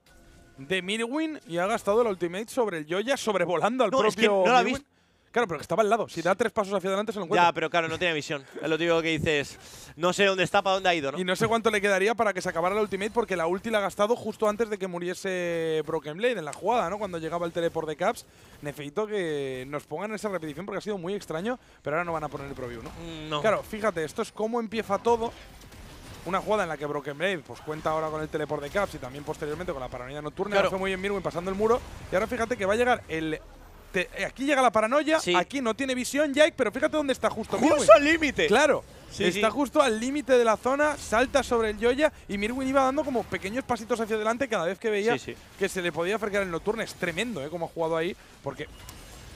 Speaker 1: de Mirwin y ha gastado el ultimate sobre el Joya, sobrevolando al
Speaker 2: No, es que
Speaker 1: propio
Speaker 2: no la
Speaker 1: Mirwin. Claro, pero que estaba al lado. Si da tres pasos hacia adelante se lo encuentra.
Speaker 2: Ya, pero claro, no tiene visión. Es lo típico que dices, no sé dónde está, para dónde ha ido, ¿no?
Speaker 1: Y no sé cuánto le quedaría para que se acabara el ultimate, porque la ulti la ha gastado justo antes de que muriese Broken Blade en la jugada, ¿no? Cuando llegaba el teleport de Caps. Necesito que nos pongan esa repetición porque ha sido muy extraño, pero ahora no van a poner el preview, ¿no?
Speaker 2: Mm, no.
Speaker 1: Claro, fíjate, esto es cómo empieza todo. Una jugada en la que Broken Blade pues, cuenta ahora con el teleport de Caps y también posteriormente con la paranoia nocturna.
Speaker 2: Claro.
Speaker 1: Ahora fue muy bien Mirwin pasando el muro. Y ahora fíjate que va a llegar el. Te- eh, aquí llega la paranoia,
Speaker 2: Sí.
Speaker 1: aquí no tiene visión Jake, pero fíjate dónde está justo Mirwin.
Speaker 2: ¡Justo al límite!
Speaker 1: Claro,
Speaker 2: Sí,
Speaker 1: está
Speaker 2: sí.
Speaker 1: justo al límite de la zona, salta sobre el Joya y Mirwin iba dando como pequeños pasitos hacia adelante cada vez que veía que se le podía acercar el nocturno. Es tremendo, ¿eh? Como ha jugado ahí, porque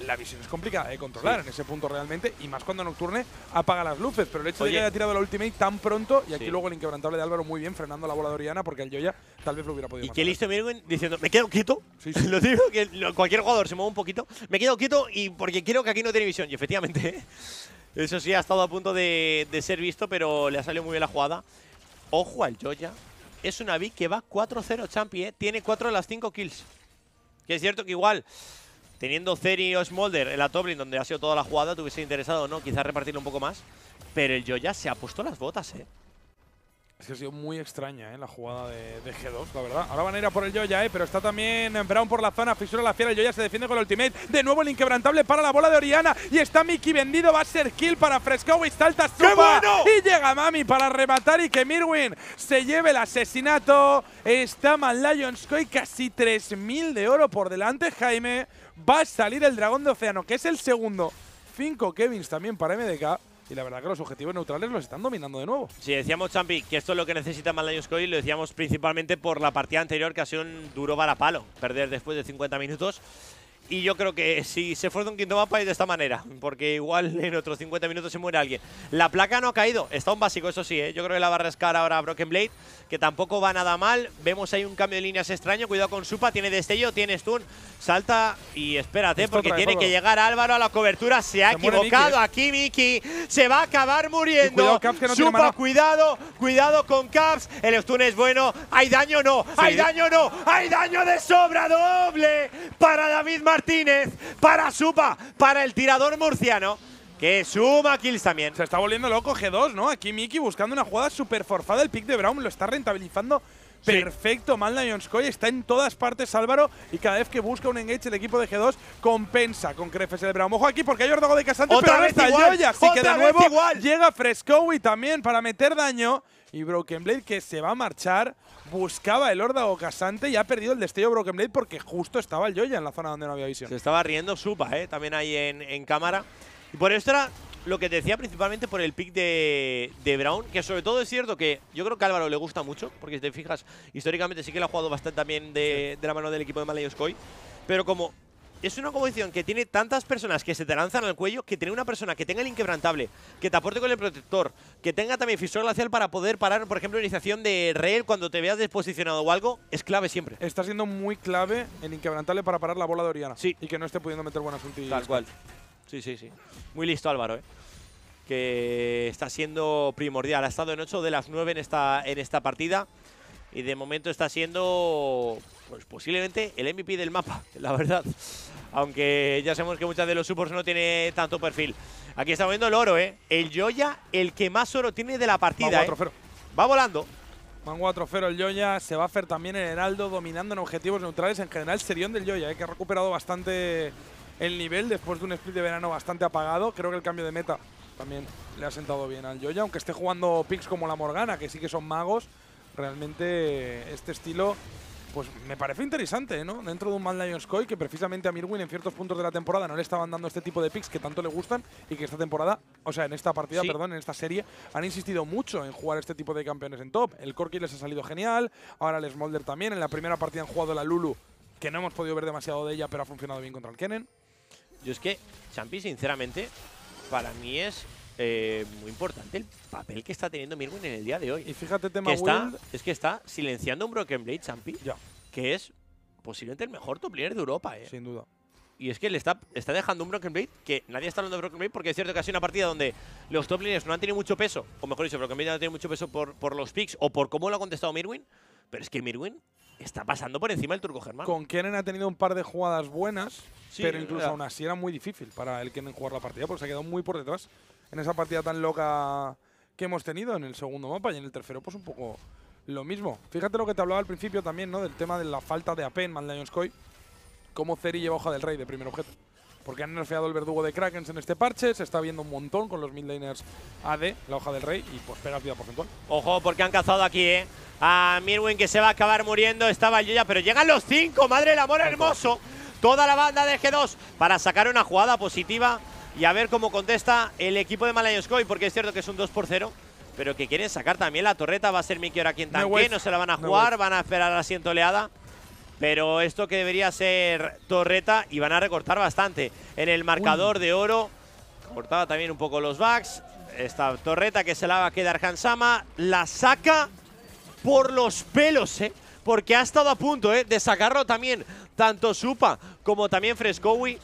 Speaker 1: la visión es complicada de controlar en ese punto realmente, y más cuando Nocturne apaga las luces. Pero el hecho de
Speaker 2: Oye.
Speaker 1: que haya tirado la ultimate tan pronto, y aquí
Speaker 2: Sí.
Speaker 1: luego el inquebrantable de Álvaro muy bien frenando la bola de Oriana, porque el Joya tal vez lo hubiera podido
Speaker 2: Y
Speaker 1: matar.
Speaker 2: qué listo Mirwin diciendo, me quedo quieto.
Speaker 1: Sí, [laughs] sí.
Speaker 2: lo digo que cualquier jugador se mueve un poquito. Me quedo quieto y porque quiero que aquí no tiene visión. Y efectivamente, [laughs] eso sí ha estado a punto de, de ser visto, pero le ha salido muy bien la jugada. Ojo al Joya. Es una Vic que va 4-0 Champi, ¿eh? Tiene 4 de las 5 kills. Que es cierto que igual, teniendo Ceri o Smolder en la top lane, donde ha sido toda la jugada, te hubiese interesado, ¿no? Quizás repartirlo un poco más. Pero el Joya se ha puesto las botas, ¿eh?
Speaker 1: Es que ha sido muy extraña ¿eh? la jugada de, de G2, la verdad. Ahora van a ir a por el Joya, ¿eh? pero está también Brown por la zona, fisura la fiera, el Joya se defiende con el ultimate. De nuevo el inquebrantable para la bola de Oriana y está Mickey vendido, va a ser kill para Fresco y salta
Speaker 2: ¡Qué
Speaker 1: Supa.
Speaker 2: bueno!
Speaker 1: Y llega Mami para rematar y que Mirwin se lleve el asesinato. Está Man Lions Koi casi 3.000 de oro por delante, Jaime. Va a salir el dragón de océano, que es el segundo. Cinco Kevins también para MDK. Y la verdad que los objetivos neutrales los están dominando de nuevo.
Speaker 2: Si decíamos, Champi, que esto es lo que necesita Mad Lions Koi, lo decíamos principalmente por la partida anterior, que ha sido un duro varapalo. Perder después de 50 minutos. Y yo creo que si se fuerza un quinto mapa es de esta manera, porque igual [laughs] en otros 50 minutos se muere alguien. La placa no ha caído, está un básico, eso sí, ¿eh? yo creo que la va a rascar ahora Broken Blade, que tampoco va nada mal. Vemos ahí un cambio de líneas extraño, cuidado con Supa, tiene destello, tiene stun, salta y espérate,
Speaker 1: Esto
Speaker 2: porque tiene que llegar Álvaro a la cobertura, se ha
Speaker 1: Se
Speaker 2: equivocado aquí Miki, se va a acabar muriendo.
Speaker 1: Cuidado, no
Speaker 2: Supa, cuidado, cuidado con Caps, el stun es bueno, hay daño no, hay daño no, hay daño de sobra doble para David Martínez, para Supa, para el tirador murciano, que suma kills también.
Speaker 1: Se está volviendo loco G2, ¿no? Aquí Miki buscando una jugada súper forzada. El pick de Brown lo está rentabilizando perfecto. Mal Lionskoy está en todas partes, Álvaro, y cada vez que busca un engage el equipo de G2 compensa con Crefes el Brown. Ojo aquí porque hay Ordago de Casante,
Speaker 2: Otra
Speaker 1: pero
Speaker 2: vez
Speaker 1: está así que de nuevo
Speaker 2: igual.
Speaker 1: llega Frescowi también para meter daño. Y Broken Blade que se va a marchar, buscaba el Ordago Casante y ha perdido el destello Broken Blade porque justo estaba el Joya en la zona donde no había visión.
Speaker 2: Se estaba riendo Supa, ¿eh? también ahí en, en cámara. Y por esto era lo que te decía principalmente por el pick de, de Brown, que sobre todo es cierto que yo creo que a Álvaro le gusta mucho, porque si te fijas, históricamente sí que lo ha jugado bastante también de, de la mano del equipo de Malayoscoy, pero como es una composición que tiene tantas personas que se te lanzan al cuello, que tener una persona que tenga el inquebrantable, que te aporte con el protector, que tenga también fisura glacial para poder parar, por ejemplo, iniciación de rail cuando te veas desposicionado o algo, es clave siempre.
Speaker 1: Está siendo muy clave el inquebrantable para parar la bola de Oriana.
Speaker 2: Sí.
Speaker 1: Y que no esté pudiendo meter buenas ultis.
Speaker 2: Tal cual. Sí, sí, sí. Muy listo Álvaro, ¿eh? Que está siendo primordial. Ha estado en 8 de las 9 en esta, en esta partida. Y de momento está siendo pues posiblemente el MVP del mapa, [laughs] la verdad. Aunque ya sabemos que muchas de los supports no tiene tanto perfil. Aquí está viendo el oro, ¿eh? El Joya, el que más oro tiene de la partida,
Speaker 1: Va
Speaker 2: ¿eh?
Speaker 1: 4-0.
Speaker 2: Va volando.
Speaker 1: Van 4-0 el Joya, se va a hacer también el Heraldo dominando en objetivos neutrales. En general, Serión del Joya, eh, que ha recuperado bastante el nivel después de un split de verano bastante apagado. Creo que el cambio de meta también le ha sentado bien al Joya, aunque esté jugando picks como la Morgana, que sí que son magos. Realmente este estilo pues me parece interesante, ¿no? Dentro de un Mad Lions Koi que precisamente a Mirwin en ciertos puntos de la temporada no le estaban dando este tipo de picks que tanto le gustan y que esta temporada, o sea, en esta partida,
Speaker 2: Sí.
Speaker 1: perdón, en esta serie, han insistido mucho en jugar este tipo de campeones en top. El Corki les ha salido genial, ahora el Smolder también. En la primera partida han jugado la Lulu, que no hemos podido ver demasiado de ella, pero ha funcionado bien contra el Kennen.
Speaker 2: Yo es que, Champi, sinceramente, para mí es eh, muy importante el papel que está teniendo Mirwin en el día de hoy.
Speaker 1: Y fíjate, tema
Speaker 2: que está, es que está silenciando un Broken Blade, Champi,
Speaker 1: ya,
Speaker 2: que es posiblemente el mejor top laner de Europa, ¿eh?
Speaker 1: sin duda.
Speaker 2: Y es que le está, está dejando un Broken Blade que nadie está hablando de Broken Blade porque es cierto que ha sido una partida donde los top laners no han tenido mucho peso, o mejor dicho, Broken Blade no ha tenido mucho peso por, por los picks o por cómo lo ha contestado Mirwin, pero es que Mirwin está pasando por encima del turco germano.
Speaker 1: Con Kennen ha tenido un par de jugadas buenas,
Speaker 2: Sí,
Speaker 1: pero incluso aún así era muy difícil para el Kennen jugar la partida porque se ha quedado muy por detrás en esa partida tan loca que hemos tenido en el segundo mapa y en el tercero pues un poco lo mismo. Fíjate lo que te hablaba al principio también, ¿no? Del tema de la falta de AP en Mad Lions Koi, cómo Ceri lleva hoja del rey de primer objeto. Porque han nerfeado el verdugo de Krakens en este parche, se está viendo un montón con los mid laners AD, la hoja del rey, y pues pega vida porcentual.
Speaker 2: Ojo, porque han cazado aquí, ¿eh? A Mirwin que se va a acabar muriendo. Estaba el Yoya, pero llegan los cinco. Madre del amor hermoso. Toda la banda de G2 para sacar una jugada positiva y a ver cómo contesta el equipo de Malayoscoy, porque es cierto que es un 2 por 0. Pero que quieren sacar también la torreta. Va a ser Miki ahora quien tanque. No se la van a jugar. van a esperar a la siguiente oleada. Pero esto que debería ser torreta y van a recortar bastante. En el marcador de oro cortaba también un poco los backs. Esta torreta que se la va a quedar Hansama. La saca por los pelos, ¿eh? Porque ha estado a punto, ¿eh? De sacarlo también tanto Supa como también Frescowi.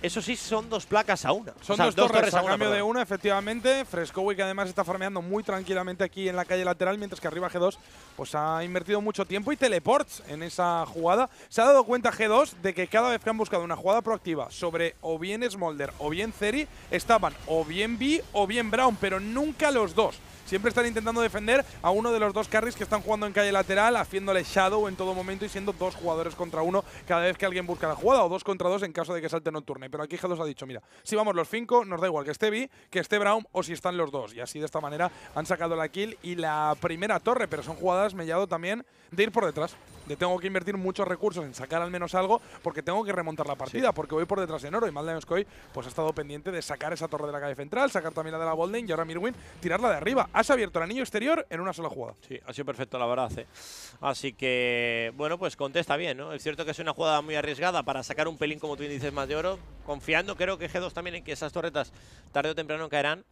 Speaker 2: Eso sí, son dos placas a una.
Speaker 1: Son
Speaker 2: O sea,
Speaker 1: dos, torres, a
Speaker 2: una,
Speaker 1: cambio de una, efectivamente. Frescowi que además está farmeando muy tranquilamente aquí en la calle lateral, mientras que arriba G2 pues ha invertido mucho tiempo y teleports en esa jugada. Se ha dado cuenta G2 de que cada vez que han buscado una jugada proactiva sobre o bien Smolder o bien Ceri, estaban o bien B o bien Brown, pero nunca los dos. Siempre están intentando defender a uno de los dos carries que están jugando en calle lateral, haciéndole shadow en todo momento y siendo dos jugadores contra uno cada vez que alguien busca la jugada, o dos contra dos en caso de que salte nocturne. Pero aquí G2 ha dicho, mira, si vamos los cinco, nos da igual que esté B, que esté Brown o si están los dos. Y así de esta manera han sacado la kill y la primera torre, pero son jugadas mellado también de ir por detrás. De tengo que invertir muchos recursos en sacar al menos algo porque tengo que remontar la partida, porque voy por detrás en oro. Y Koi, pues ha estado pendiente de sacar esa torre de la calle central, sacar también la de la Bolden y ahora Mirwin tirarla de arriba. Has abierto el anillo exterior en una sola jugada.
Speaker 2: Sí, ha sido perfecto, la verdad. ¿eh? Así que, bueno, pues contesta bien, ¿no? Es cierto que es una jugada muy arriesgada para sacar un pelín, como tú dices, más de oro. Confiando, creo que G2 también en que esas torretas tarde o temprano caerán.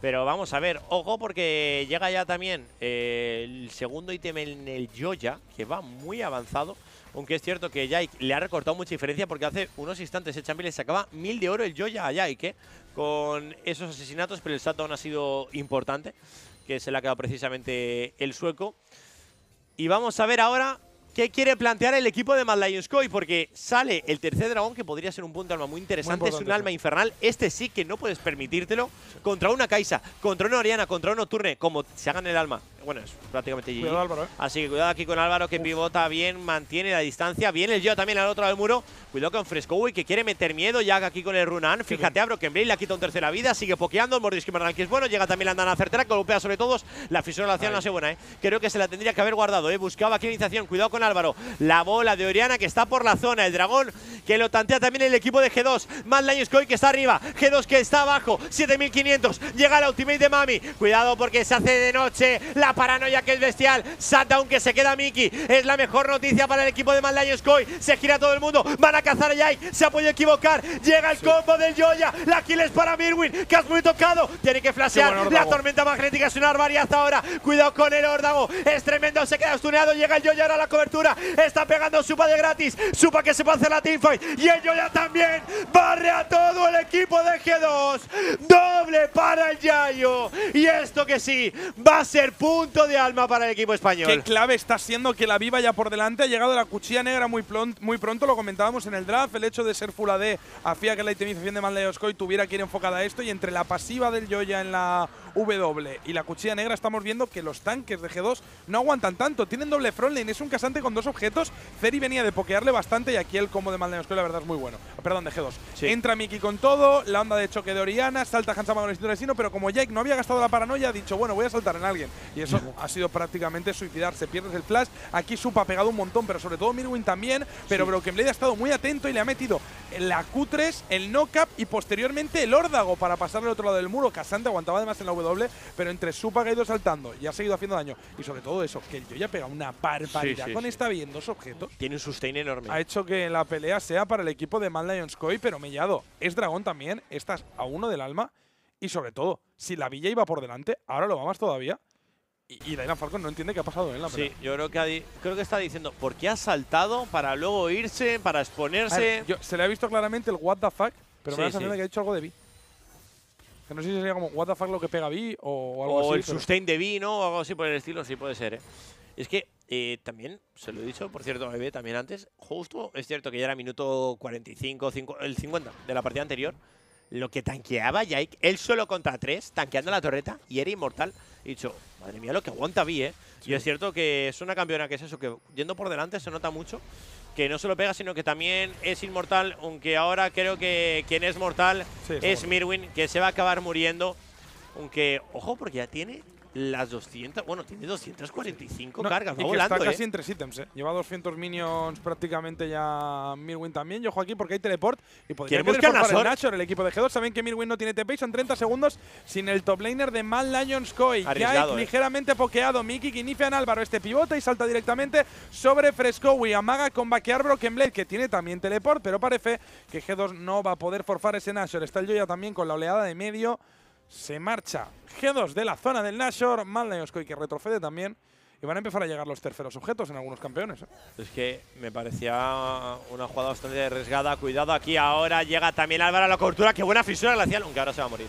Speaker 2: Pero vamos a ver, ojo, porque llega ya también eh, el segundo ítem en el Joya, que va muy avanzado. Aunque es cierto que Jake le ha recortado mucha diferencia porque hace unos instantes el champion le sacaba mil de oro el Joya a Jake, ¿eh? con esos asesinatos, pero el shutdown ha sido importante, que se le ha quedado precisamente el sueco. Y vamos a ver ahora qué quiere plantear el equipo de Mad Lions Koi, porque sale el tercer dragón, que podría ser un punto de alma muy interesante. es un alma
Speaker 1: sí.
Speaker 2: infernal. Este sí que no puedes permitírtelo. Contra una Kaisa, contra una Oriana, contra un Nocturne, como se hagan el alma. Bueno, es prácticamente GG.
Speaker 1: Cuidado, Álvaro, ¿eh?
Speaker 2: Así que cuidado aquí con Álvaro que pivota bien, mantiene la distancia. Bien el yo también al otro lado del muro. Cuidado con Fresco que quiere meter miedo ya aquí con el Runan. Fíjate a Broken Blade, le ha quitado un tercera vida, sigue pokeando. El Mordisque que es bueno. Llega también la andana certera, que golpea sobre todos. La fisuración no hace buena, ¿eh? Creo que se la tendría que haber guardado, ¿eh? Buscaba aquí iniciación. Cuidado con Álvaro. La bola de Oriana que está por la zona. El dragón que lo tantea también el equipo de G2. Mad Lions Koi que está arriba. G2 que está abajo. 7500. Llega la ultimate de Mami. Cuidado porque se hace de noche. La paranoia que es bestial. Shutdown que se queda Miki. Es la mejor noticia para el equipo de Lions Koi. Se gira todo el mundo. Van a cazar a Jai. Se ha podido equivocar. Llega el combo del Joya. La kill es para Mirwin. Que has muy tocado. Tiene que flashear. la tormenta magnética es una barbaridad ahora. Cuidado con el órdago. Es tremendo. Se queda estuneado. Llega el Joya ahora a la cobertura. Está pegando Supa de gratis. Supa que se puede hacer la teamfight. Y el Joya también. Barre a todo el equipo de G2. Doble para el Yayo. Y esto que sí. Va a ser punto de alma para el equipo español.
Speaker 1: Qué clave está siendo que la viva ya por delante. Ha llegado la cuchilla negra muy, muy pronto. Lo comentábamos en el draft. El hecho de ser Full AD hacía que la itemización de Maldeoscoy tuviera que ir enfocada a esto. Y entre la pasiva del Joya en la W y la cuchilla negra estamos viendo que los tanques de G2 no aguantan tanto. Tienen doble frontline. Es un casante con dos objetos. Ceri venía de pokearle bastante y aquí el combo de Maldeoscoy la verdad es muy bueno. Perdón, de G2. Entra Miki con todo. La onda de choque de Oriana. Salta Hansama con el de Sino. Pero como Jake no había gastado la paranoia, ha dicho, bueno, voy a saltar en alguien. Y eso ha sido prácticamente suicidarse. Pierdes el flash. Aquí Supa ha pegado un montón, pero sobre todo Mirwin también. Pero Broken Blade ha estado muy atento y le ha metido la Q3, el knock-up y posteriormente el órdago para pasar al otro lado del muro. Casante aguantaba además en la W, pero entre Supa ha ido saltando y ha seguido haciendo daño. Y sobre todo eso, que yo ya pega una barbaridad con esta bien dos objetos.
Speaker 2: Tiene un sustain enorme.
Speaker 1: Ha hecho que la pelea sea para el equipo de Mad Lions Koi, pero Mellado es dragón también. Estás a uno del alma. Y sobre todo, si la villa iba por delante, ahora lo va más todavía. Y, y Falcon no entiende qué ha pasado en la
Speaker 2: Sí, yo creo que, creo que está diciendo, ¿por qué ha saltado para luego irse, para exponerse?
Speaker 1: se le ha visto claramente el what the fuck, pero me da la sensación que ha dicho algo de B. Que no sé si sería como what the fuck lo que pega B o algo así.
Speaker 2: O el sustain de B, ¿no? O algo así por el estilo, sí puede ser, ¿eh? Es que eh, también, se lo he dicho, por cierto, a Bebé también antes, justo, es cierto que ya era minuto 45, el 50 de la partida anterior, lo que tanqueaba Jake, él solo contra tres, tanqueando la torreta, y era inmortal. He dicho, madre mía, lo que aguanta Vi, ¿eh? Y es cierto que es una campeona que es eso, que yendo por delante se nota mucho, que no solo pega, sino que también es inmortal, aunque ahora creo que quien es mortal es Mirwin, que se va a acabar muriendo. Aunque, ojo, porque ya tiene las 200, bueno, tiene 245 cargas, va volando,
Speaker 1: está casi
Speaker 2: ¿eh?
Speaker 1: en tres ítems, ¿eh? Lleva 200 minions prácticamente ya Mirwin también. Yo ojo aquí porque hay teleport y podría buscar el Nashor, el equipo de G2. Saben que Mirwin no tiene TP y son 30 segundos sin el top laner de Mal Lions Koi. Ya ¿eh? ligeramente pokeado. Miki que inicia en Álvaro este pivota y salta directamente sobre Frescowi. Amaga con vaquear Broken Blade, que tiene también teleport, pero parece que G2 no va a poder forfar ese Nashor. Está el Joya también con la oleada de medio se marcha G2 de la zona del Nashor, Malneoskoy que retrocede también. Y van a empezar a llegar los terceros objetos en algunos campeones. ¿eh?
Speaker 2: Es que me parecía una jugada bastante arriesgada. Cuidado aquí ahora. Llega también Álvaro a la cobertura. Qué buena fisura hacía, aunque ahora se va a morir.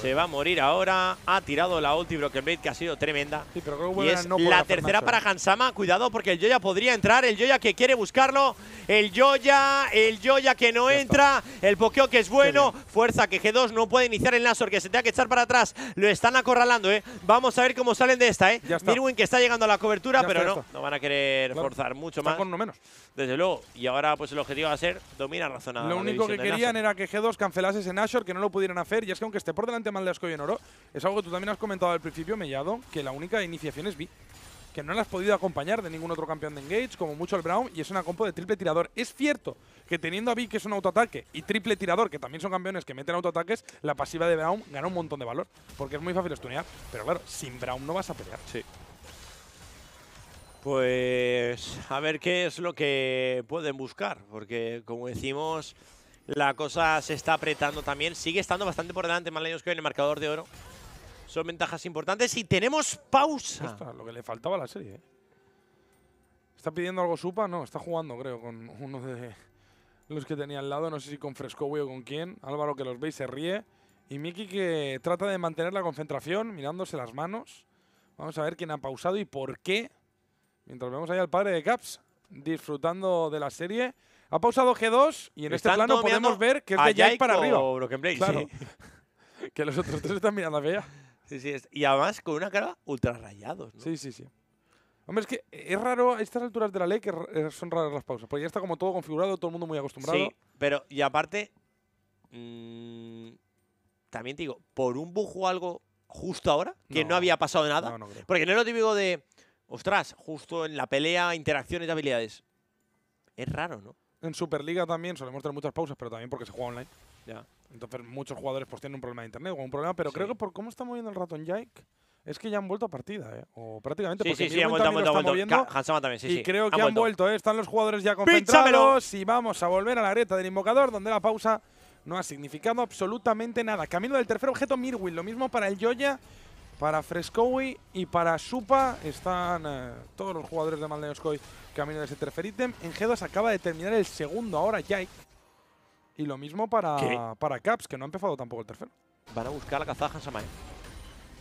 Speaker 2: se va a morir ahora. Ha tirado la ulti Broken Blade, que ha sido tremenda.
Speaker 1: Sí, pero
Speaker 2: y es la tercera para Hansama. Cuidado porque el Joya podría entrar. El Joya que quiere buscarlo. El Joya, el Joya que no entra. El pokeo que es bueno. Fuerza que G2 no puede iniciar el Nasor, que se tenga que echar para atrás. Lo están acorralando, ¿eh? Vamos a ver cómo salen de esta, ¿eh? Mirwin que está llegando a la cobertura, pero no, no van a querer forzar mucho más.
Speaker 1: con no menos.
Speaker 2: Desde luego. Y ahora pues el objetivo va a ser dominar la zona.
Speaker 1: Lo único que querían era que G2 cancelase ese Nashor, que no lo pudieran hacer. Y es que aunque esté por delante Maldasco y en oro, es algo que tú también has comentado al principio, Mellado, que la única iniciación es B que no la has podido acompañar de ningún otro campeón de Engage, como mucho el Brown, y es una compo de triple tirador. Es cierto que teniendo a Vi, que es un autoataque, y triple tirador, que también son campeones que meten autoataques, la pasiva de Brown gana un montón de valor, porque es muy fácil estunear. Pero claro, sin Brown no vas a pelear.
Speaker 2: Sí. Pues a ver qué es lo que pueden buscar, porque como decimos, la cosa se está apretando también. Sigue estando bastante por delante Maleños que en el marcador de oro. Son ventajas importantes y tenemos pausa.
Speaker 1: lo que le faltaba a la serie. ¿eh? ¿Está pidiendo algo Supa? No, está jugando, creo, con uno de los que tenía al lado. No sé si con Frescowi o con quién. Álvaro, que los veis, se ríe. Y Miki, que trata de mantener la concentración, mirándose las manos. Vamos a ver quién ha pausado y por qué. Mientras vemos ahí al padre de Caps disfrutando de la serie. Ha pausado G2 y en este plano podemos ver que es de Jack para arriba.
Speaker 2: Claro. [laughs]
Speaker 1: que los otros tres están mirando a ella.
Speaker 2: Sí, sí, es- y además con una cara ultra rayados, ¿no?
Speaker 1: Sí, sí, sí. Hombre, es que es raro a estas alturas de la ley que eh, son raras las pausas, porque ya está como todo configurado, todo el mundo muy acostumbrado.
Speaker 2: Sí, pero y aparte, mm, también te digo, por un bug o algo justo ahora, que no,
Speaker 1: No,
Speaker 2: había pasado nada,
Speaker 1: No, no creo.
Speaker 2: porque no es lo típico de, ostras, justo en la pelea, interacciones de habilidades. Es raro, ¿no?
Speaker 1: En Superliga también solemos tener muchas pausas, pero también porque se juega online.
Speaker 2: Ya.
Speaker 1: Entonces muchos jugadores pues tienen un problema de internet o un problema, pero creo
Speaker 2: Sí.
Speaker 1: que por cómo está moviendo el ratón Jake, es que ya han vuelto a partida, ¿eh? O prácticamente,
Speaker 2: Sí,
Speaker 1: porque
Speaker 2: sí, sí, han vuelto, han vuelto, han vuelto. Hansama también, sí,
Speaker 1: y
Speaker 2: sí.
Speaker 1: creo que han vuelto, ¿eh? Están los jugadores ya concentrados y vamos a volver a la grieta del invocador, donde la pausa no ha significado absolutamente nada. Camino del tercer objeto, Mirwin. Lo mismo para el Joya, para Frescowi y para Supa. Están eh, todos los jugadores de Malneoskoy camino de ese tercer ítem. En G2 acaba de terminar el segundo ahora, Jake. Y lo mismo para,
Speaker 2: ¿Qué?
Speaker 1: para Caps, que no ha empezado tampoco el tercero.
Speaker 2: Van a buscar la cazada Hansama. ¿eh?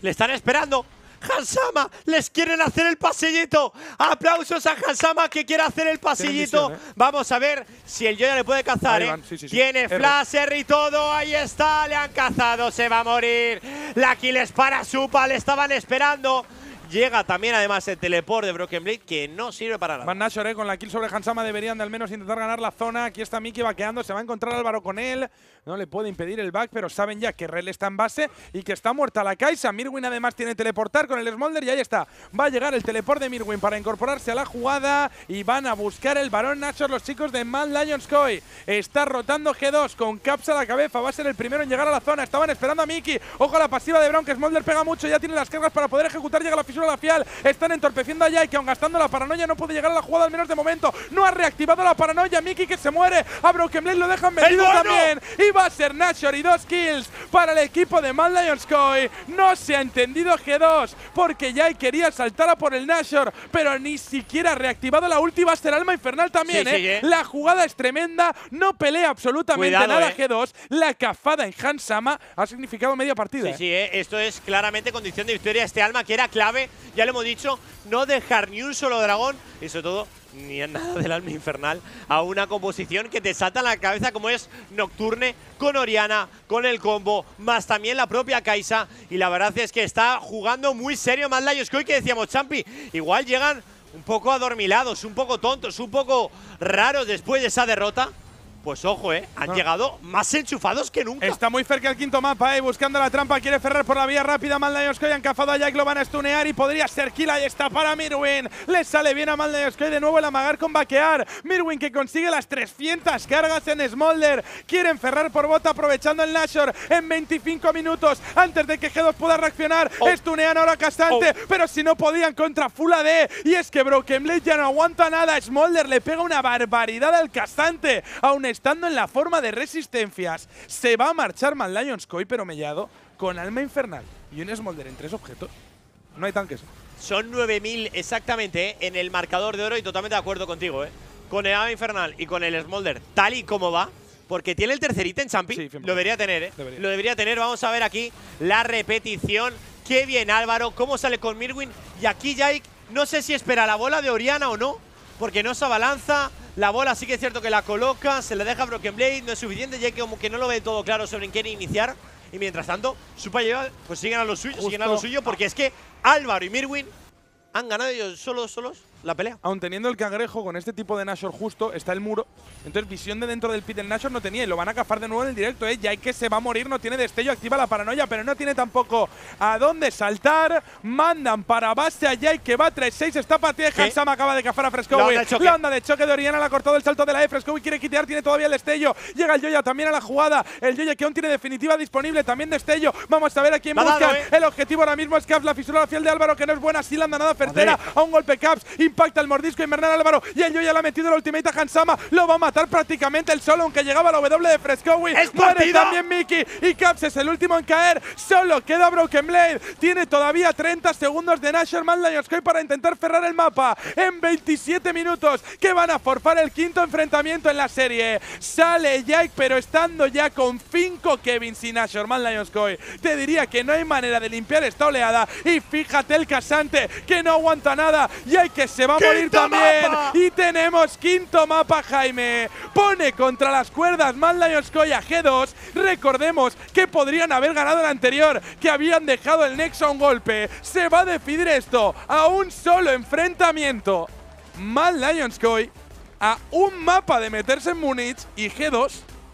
Speaker 2: ¡Le están esperando! ¡Hansama! ¡Les quieren hacer el pasillito! ¡Aplausos a Hansama que quiere hacer el pasillito!
Speaker 1: visión, ¿eh?
Speaker 2: Vamos a ver si el Joya le puede cazar, ¿eh?
Speaker 1: van, sí, sí, sí.
Speaker 2: Tiene
Speaker 1: R.
Speaker 2: flash, R y todo. Ahí está, le han cazado, se va a morir. La kill es para Supa, le estaban esperando. Llega también además el teleport de Broken Blade que no sirve para nada.
Speaker 1: Van Nashor, eh, con la kill sobre Hansama deberían de al menos intentar ganar la zona. Aquí está Miki vaqueando, se va a encontrar Álvaro con él. No le puede impedir el back, pero saben ya que Rel está en base y que está muerta la Kaisa. Mirwin además tiene teleportar con el Smolder y ahí está. Va a llegar el teleport de Mirwin para incorporarse a la jugada y van a buscar el varón Nashor los chicos de Man Lions Koi. Está rotando G2 con Caps a la cabeza. Va a ser el primero en llegar a la zona. Estaban esperando a Miki. Ojo a la pasiva de Brown, que Smolder pega mucho. Ya tiene las cargas para poder ejecutar. Llega la fisura a la fial. Están entorpeciendo a Jai, que aun gastando la paranoia no puede llegar a la jugada, al menos de momento. No ha reactivado la paranoia. Miki que se muere. A Broken Blade lo dejan
Speaker 2: bueno!
Speaker 1: también. Y va a ser Nashor y dos kills para el equipo de Mad Lions Koi. No se ha entendido G2 porque Jai quería saltar a por el Nashor, pero ni siquiera ha reactivado la ulti. Va a ser Alma Infernal también,
Speaker 2: Sí, sí,
Speaker 1: ¿eh? La jugada es tremenda. No pelea absolutamente
Speaker 2: Cuidado,
Speaker 1: nada
Speaker 2: ¿eh?
Speaker 1: G2. La cafada en Hansama ha significado media partida.
Speaker 2: Sí,
Speaker 1: ¿eh?
Speaker 2: sí, eh, esto es claramente condición de victoria. Este alma que era clave, ya lo hemos dicho, no dejar ni un solo dragón y sobre todo ni nada del alma infernal a una composición que te salta en la cabeza como es Nocturne con Oriana, con el combo, más también la propia Kaisa. Y la verdad es que está jugando muy serio más que hoy que decíamos, Champi, igual llegan un poco adormilados, un poco tontos, un poco raros después de esa derrota. Pues ojo, eh, han llegado más enchufados que nunca.
Speaker 1: Está muy cerca el quinto mapa, eh, buscando la trampa, quiere cerrar por la vía rápida. Maldayoskoy han cazado a Jack, lo van a stunear y podría ser kill. Ahí está para Mirwin. Le sale bien a Maldayoskoy de nuevo el amagar con vaquear. Mirwin que consigue las 300 cargas en Smolder. Quieren cerrar por bota aprovechando el Nashor en 25 minutos antes de que G2 pueda reaccionar.
Speaker 2: Oh.
Speaker 1: Stunean ahora Castante, pero si no podían contra Full AD. Y es que Broken Blade ya no aguanta nada. Smolder le pega una barbaridad al Castante, aún estando en la forma de resistencias. Se va a marchar Mad Lions Koi, pero mellado, con alma infernal y un Smolder en tres objetos. No hay tanques.
Speaker 2: Son 9.000 exactamente ¿eh? en el marcador de oro y totalmente de acuerdo contigo, ¿eh? Con el Ave Infernal y con el Smolder, tal y como va, porque tiene el tercer ítem, Champi.
Speaker 1: Sí, 100%.
Speaker 2: lo debería tener, ¿eh?
Speaker 1: Debería.
Speaker 2: Lo debería tener. Vamos a ver aquí la repetición. Qué bien, Álvaro, cómo sale con Mirwin. Y aquí Jake, no sé si espera la bola de Oriana o no, porque no se abalanza. La bola sí que es cierto que la coloca, se le deja Broken Blade, no es suficiente. Jake como que no lo ve todo claro sobre en quién iniciar. Y mientras tanto, Supa lleva, pues siguen a lo suyo, siguen a lo suyo, porque es que Álvaro y Mirwin han ganado ellos solos, solos la pelea.
Speaker 1: Aun teniendo el cangrejo con este tipo de Nashor justo, está el muro. Entonces, visión de dentro del pit del Nashor no tenía y lo van a cazar de nuevo en el directo, ¿eh? Ya hay que se va a morir, no tiene destello, activa la paranoia, pero no tiene tampoco a dónde saltar. Mandan para base a Jai que va 3-6, está patea.
Speaker 2: ¿Qué?
Speaker 1: Hansama acaba de cazar a
Speaker 2: La
Speaker 1: Frescowi.
Speaker 2: onda de choque.
Speaker 1: La onda de choque de Oriana le ha cortado el salto de la E. Frescowi quiere quitear, tiene todavía el destello. Llega el Joya también a la jugada. El Joya que aún tiene definitiva disponible, también destello. Vamos a ver a quién
Speaker 2: La ha dado,
Speaker 1: buscan.
Speaker 2: ¿eh?
Speaker 1: El objetivo ahora mismo es Caps, la fisura la fiel de Álvaro, que no es buena. Sí, la anda nada. A un golpe Caps, impacta el mordisco invernal Álvaro. Y el Joya le ha metido la ultimate a Hansama. Lo va a matar prácticamente el solo, aunque llegaba la W de Frescowi.
Speaker 2: ¡Es partida!
Speaker 1: también Mickey. Y Caps es el último en caer. Solo queda Broken Blade. Tiene todavía 30 segundos de Nashor Man para intentar cerrar el mapa. En 27 minutos que van a forfar el quinto enfrentamiento en la serie. Sale Jake, pero estando ya con 5 Kevin sin Nashor Man Lions Koi. Te diría que no hay manera de limpiar esta oleada. Y fíjate el casante que no aguanta nada. Y hay que se va a morir
Speaker 2: ¡Quinto
Speaker 1: también.
Speaker 2: mapa!
Speaker 1: Y tenemos quinto mapa, Jaime. Pone contra las cuerdas Mad Lions Koi a G2. Recordemos que podrían haber ganado el anterior, que habían dejado el Nexo a un golpe. Se va a decidir esto a un solo enfrentamiento. Mad Lions Koi a un mapa de meterse en Múnich y G2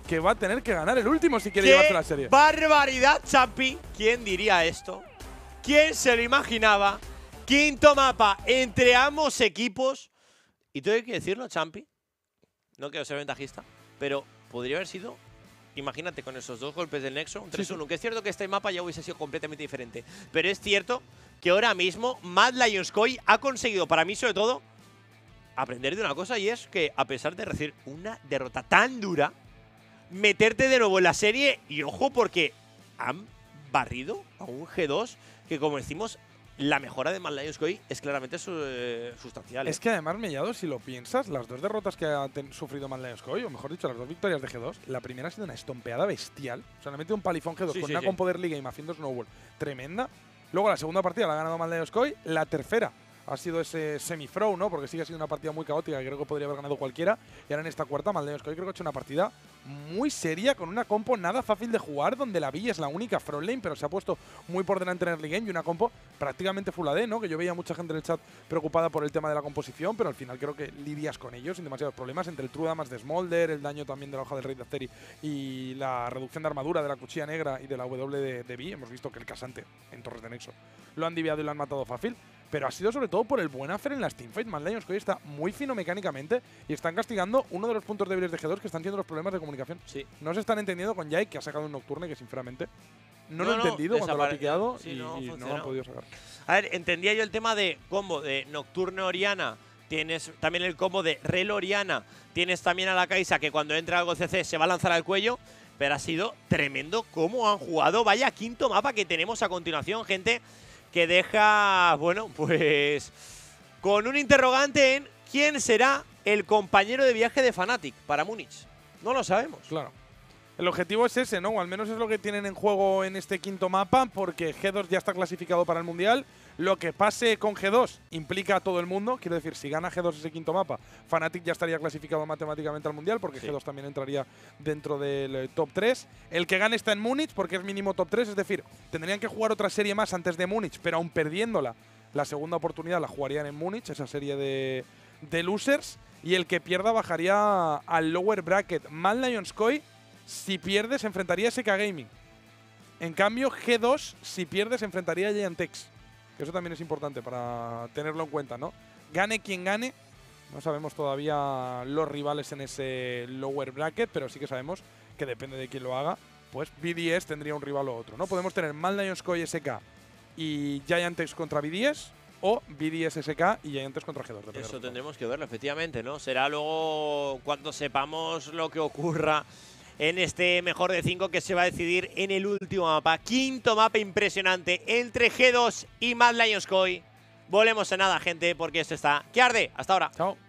Speaker 1: que va a tener que ganar el último si quiere llevarse la serie.
Speaker 2: barbaridad, Champi! ¿Quién diría esto? ¿Quién se lo imaginaba? Quinto mapa entre ambos equipos. Y tengo que decirlo, Champi. No quiero ser ventajista, pero podría haber sido. Imagínate con esos dos golpes del Nexo, un 3-1. Que es cierto que este mapa ya hubiese sido completamente diferente. Pero es cierto que ahora mismo Mad Lions Koi ha conseguido, para mí sobre todo, aprender de una cosa y es que a pesar de recibir una derrota tan dura, meterte de nuevo en la serie y ojo porque han barrido a un G2 que como decimos la mejora de Lions Koi es claramente su- eh, sustancial.
Speaker 1: Es
Speaker 2: ¿eh?
Speaker 1: que además, Mellado, si lo piensas, las dos derrotas que ha sufrido Lions Koi, o mejor dicho, las dos victorias de G2, la primera ha sido una estompeada bestial. O sea, le ha metido un palifón G2
Speaker 2: Sí,
Speaker 1: con
Speaker 2: sí,
Speaker 1: una
Speaker 2: sí.
Speaker 1: compo de Liga y haciendo Snowball tremenda. Luego la segunda partida la ha ganado Lions Koi. La tercera ha sido ese semi-throw, ¿no? Porque que ha sido una partida muy caótica que creo que podría haber ganado cualquiera. Y ahora en esta cuarta, Lions Koi creo que ha hecho una partida muy seria, con una compo nada fácil de jugar, donde la Villa es la única front lane, pero se ha puesto muy por delante en early game y una compo prácticamente full AD, ¿no? Que yo veía mucha gente en el chat preocupada por el tema de la composición, pero al final creo que lidias con ellos sin demasiados problemas, entre el True Damage de Smolder, el daño también de la hoja del Rey de Azeri y la reducción de armadura de la cuchilla negra y de la W de, de Vi. Hemos visto que el casante en Torres de Nexo lo han diviado y lo han matado fácil. Pero ha sido sobre todo por el buen hacer en las teamfights. Mad Lions que hoy está muy fino mecánicamente y están castigando uno de los puntos débiles de G2 que están siendo los problemas de comunicación.
Speaker 2: Sí.
Speaker 1: No se están entendiendo con Jake, que ha sacado un Nocturne que sinceramente no,
Speaker 2: No,
Speaker 1: lo he
Speaker 2: no,
Speaker 1: entendido cuando lo ha piqueado
Speaker 2: sí,
Speaker 1: y,
Speaker 2: no
Speaker 1: y no lo han podido sacar.
Speaker 2: A ver, entendía yo el tema de combo de Nocturne Oriana. Tienes también el combo de Rel Oriana. Tienes también a la Kaisa que cuando entra algo CC se va a lanzar al cuello. Pero ha sido tremendo cómo han jugado. Vaya quinto mapa que tenemos a continuación, gente. Que deja, bueno, pues con un interrogante en quién será el compañero de viaje de Fnatic para Múnich. No lo sabemos.
Speaker 1: Claro. El objetivo es ese, ¿no? O al menos es lo que tienen en juego en este quinto mapa, porque G2 ya está clasificado para el Mundial. Lo que pase con G2 implica a todo el mundo. Quiero decir, si gana G2 ese quinto mapa, Fnatic ya estaría clasificado matemáticamente al Mundial, porque
Speaker 2: Sí.
Speaker 1: G2 también entraría dentro del eh, top 3. El que gane está en Múnich, porque es mínimo top 3. Es decir, tendrían que jugar otra serie más antes de Múnich, pero aún perdiéndola, la segunda oportunidad la jugarían en Múnich, esa serie de, de losers. Y el que pierda bajaría al lower bracket. Mad Lions Koi si pierde, se enfrentaría a SK Gaming. En cambio, G2, si pierde, se enfrentaría a Giantex. Que eso también es importante para tenerlo en cuenta, ¿no? Gane quien gane. No sabemos todavía los rivales en ese lower bracket, pero sí que sabemos que depende de quién lo haga. Pues BDS tendría un rival o otro, ¿no? Podemos tener Koi SK y Giantex contra BDS o BDS SK y Giantex contra G2. depende del
Speaker 2: Eso tendremos que verlo, efectivamente, ¿no? Será luego cuando sepamos lo que ocurra en este mejor de cinco que se va a decidir en el último mapa. Quinto mapa impresionante entre G2 y Mad Lions Koi. Volemos a nada, gente, porque esto está que arde. Hasta ahora.
Speaker 1: Chao.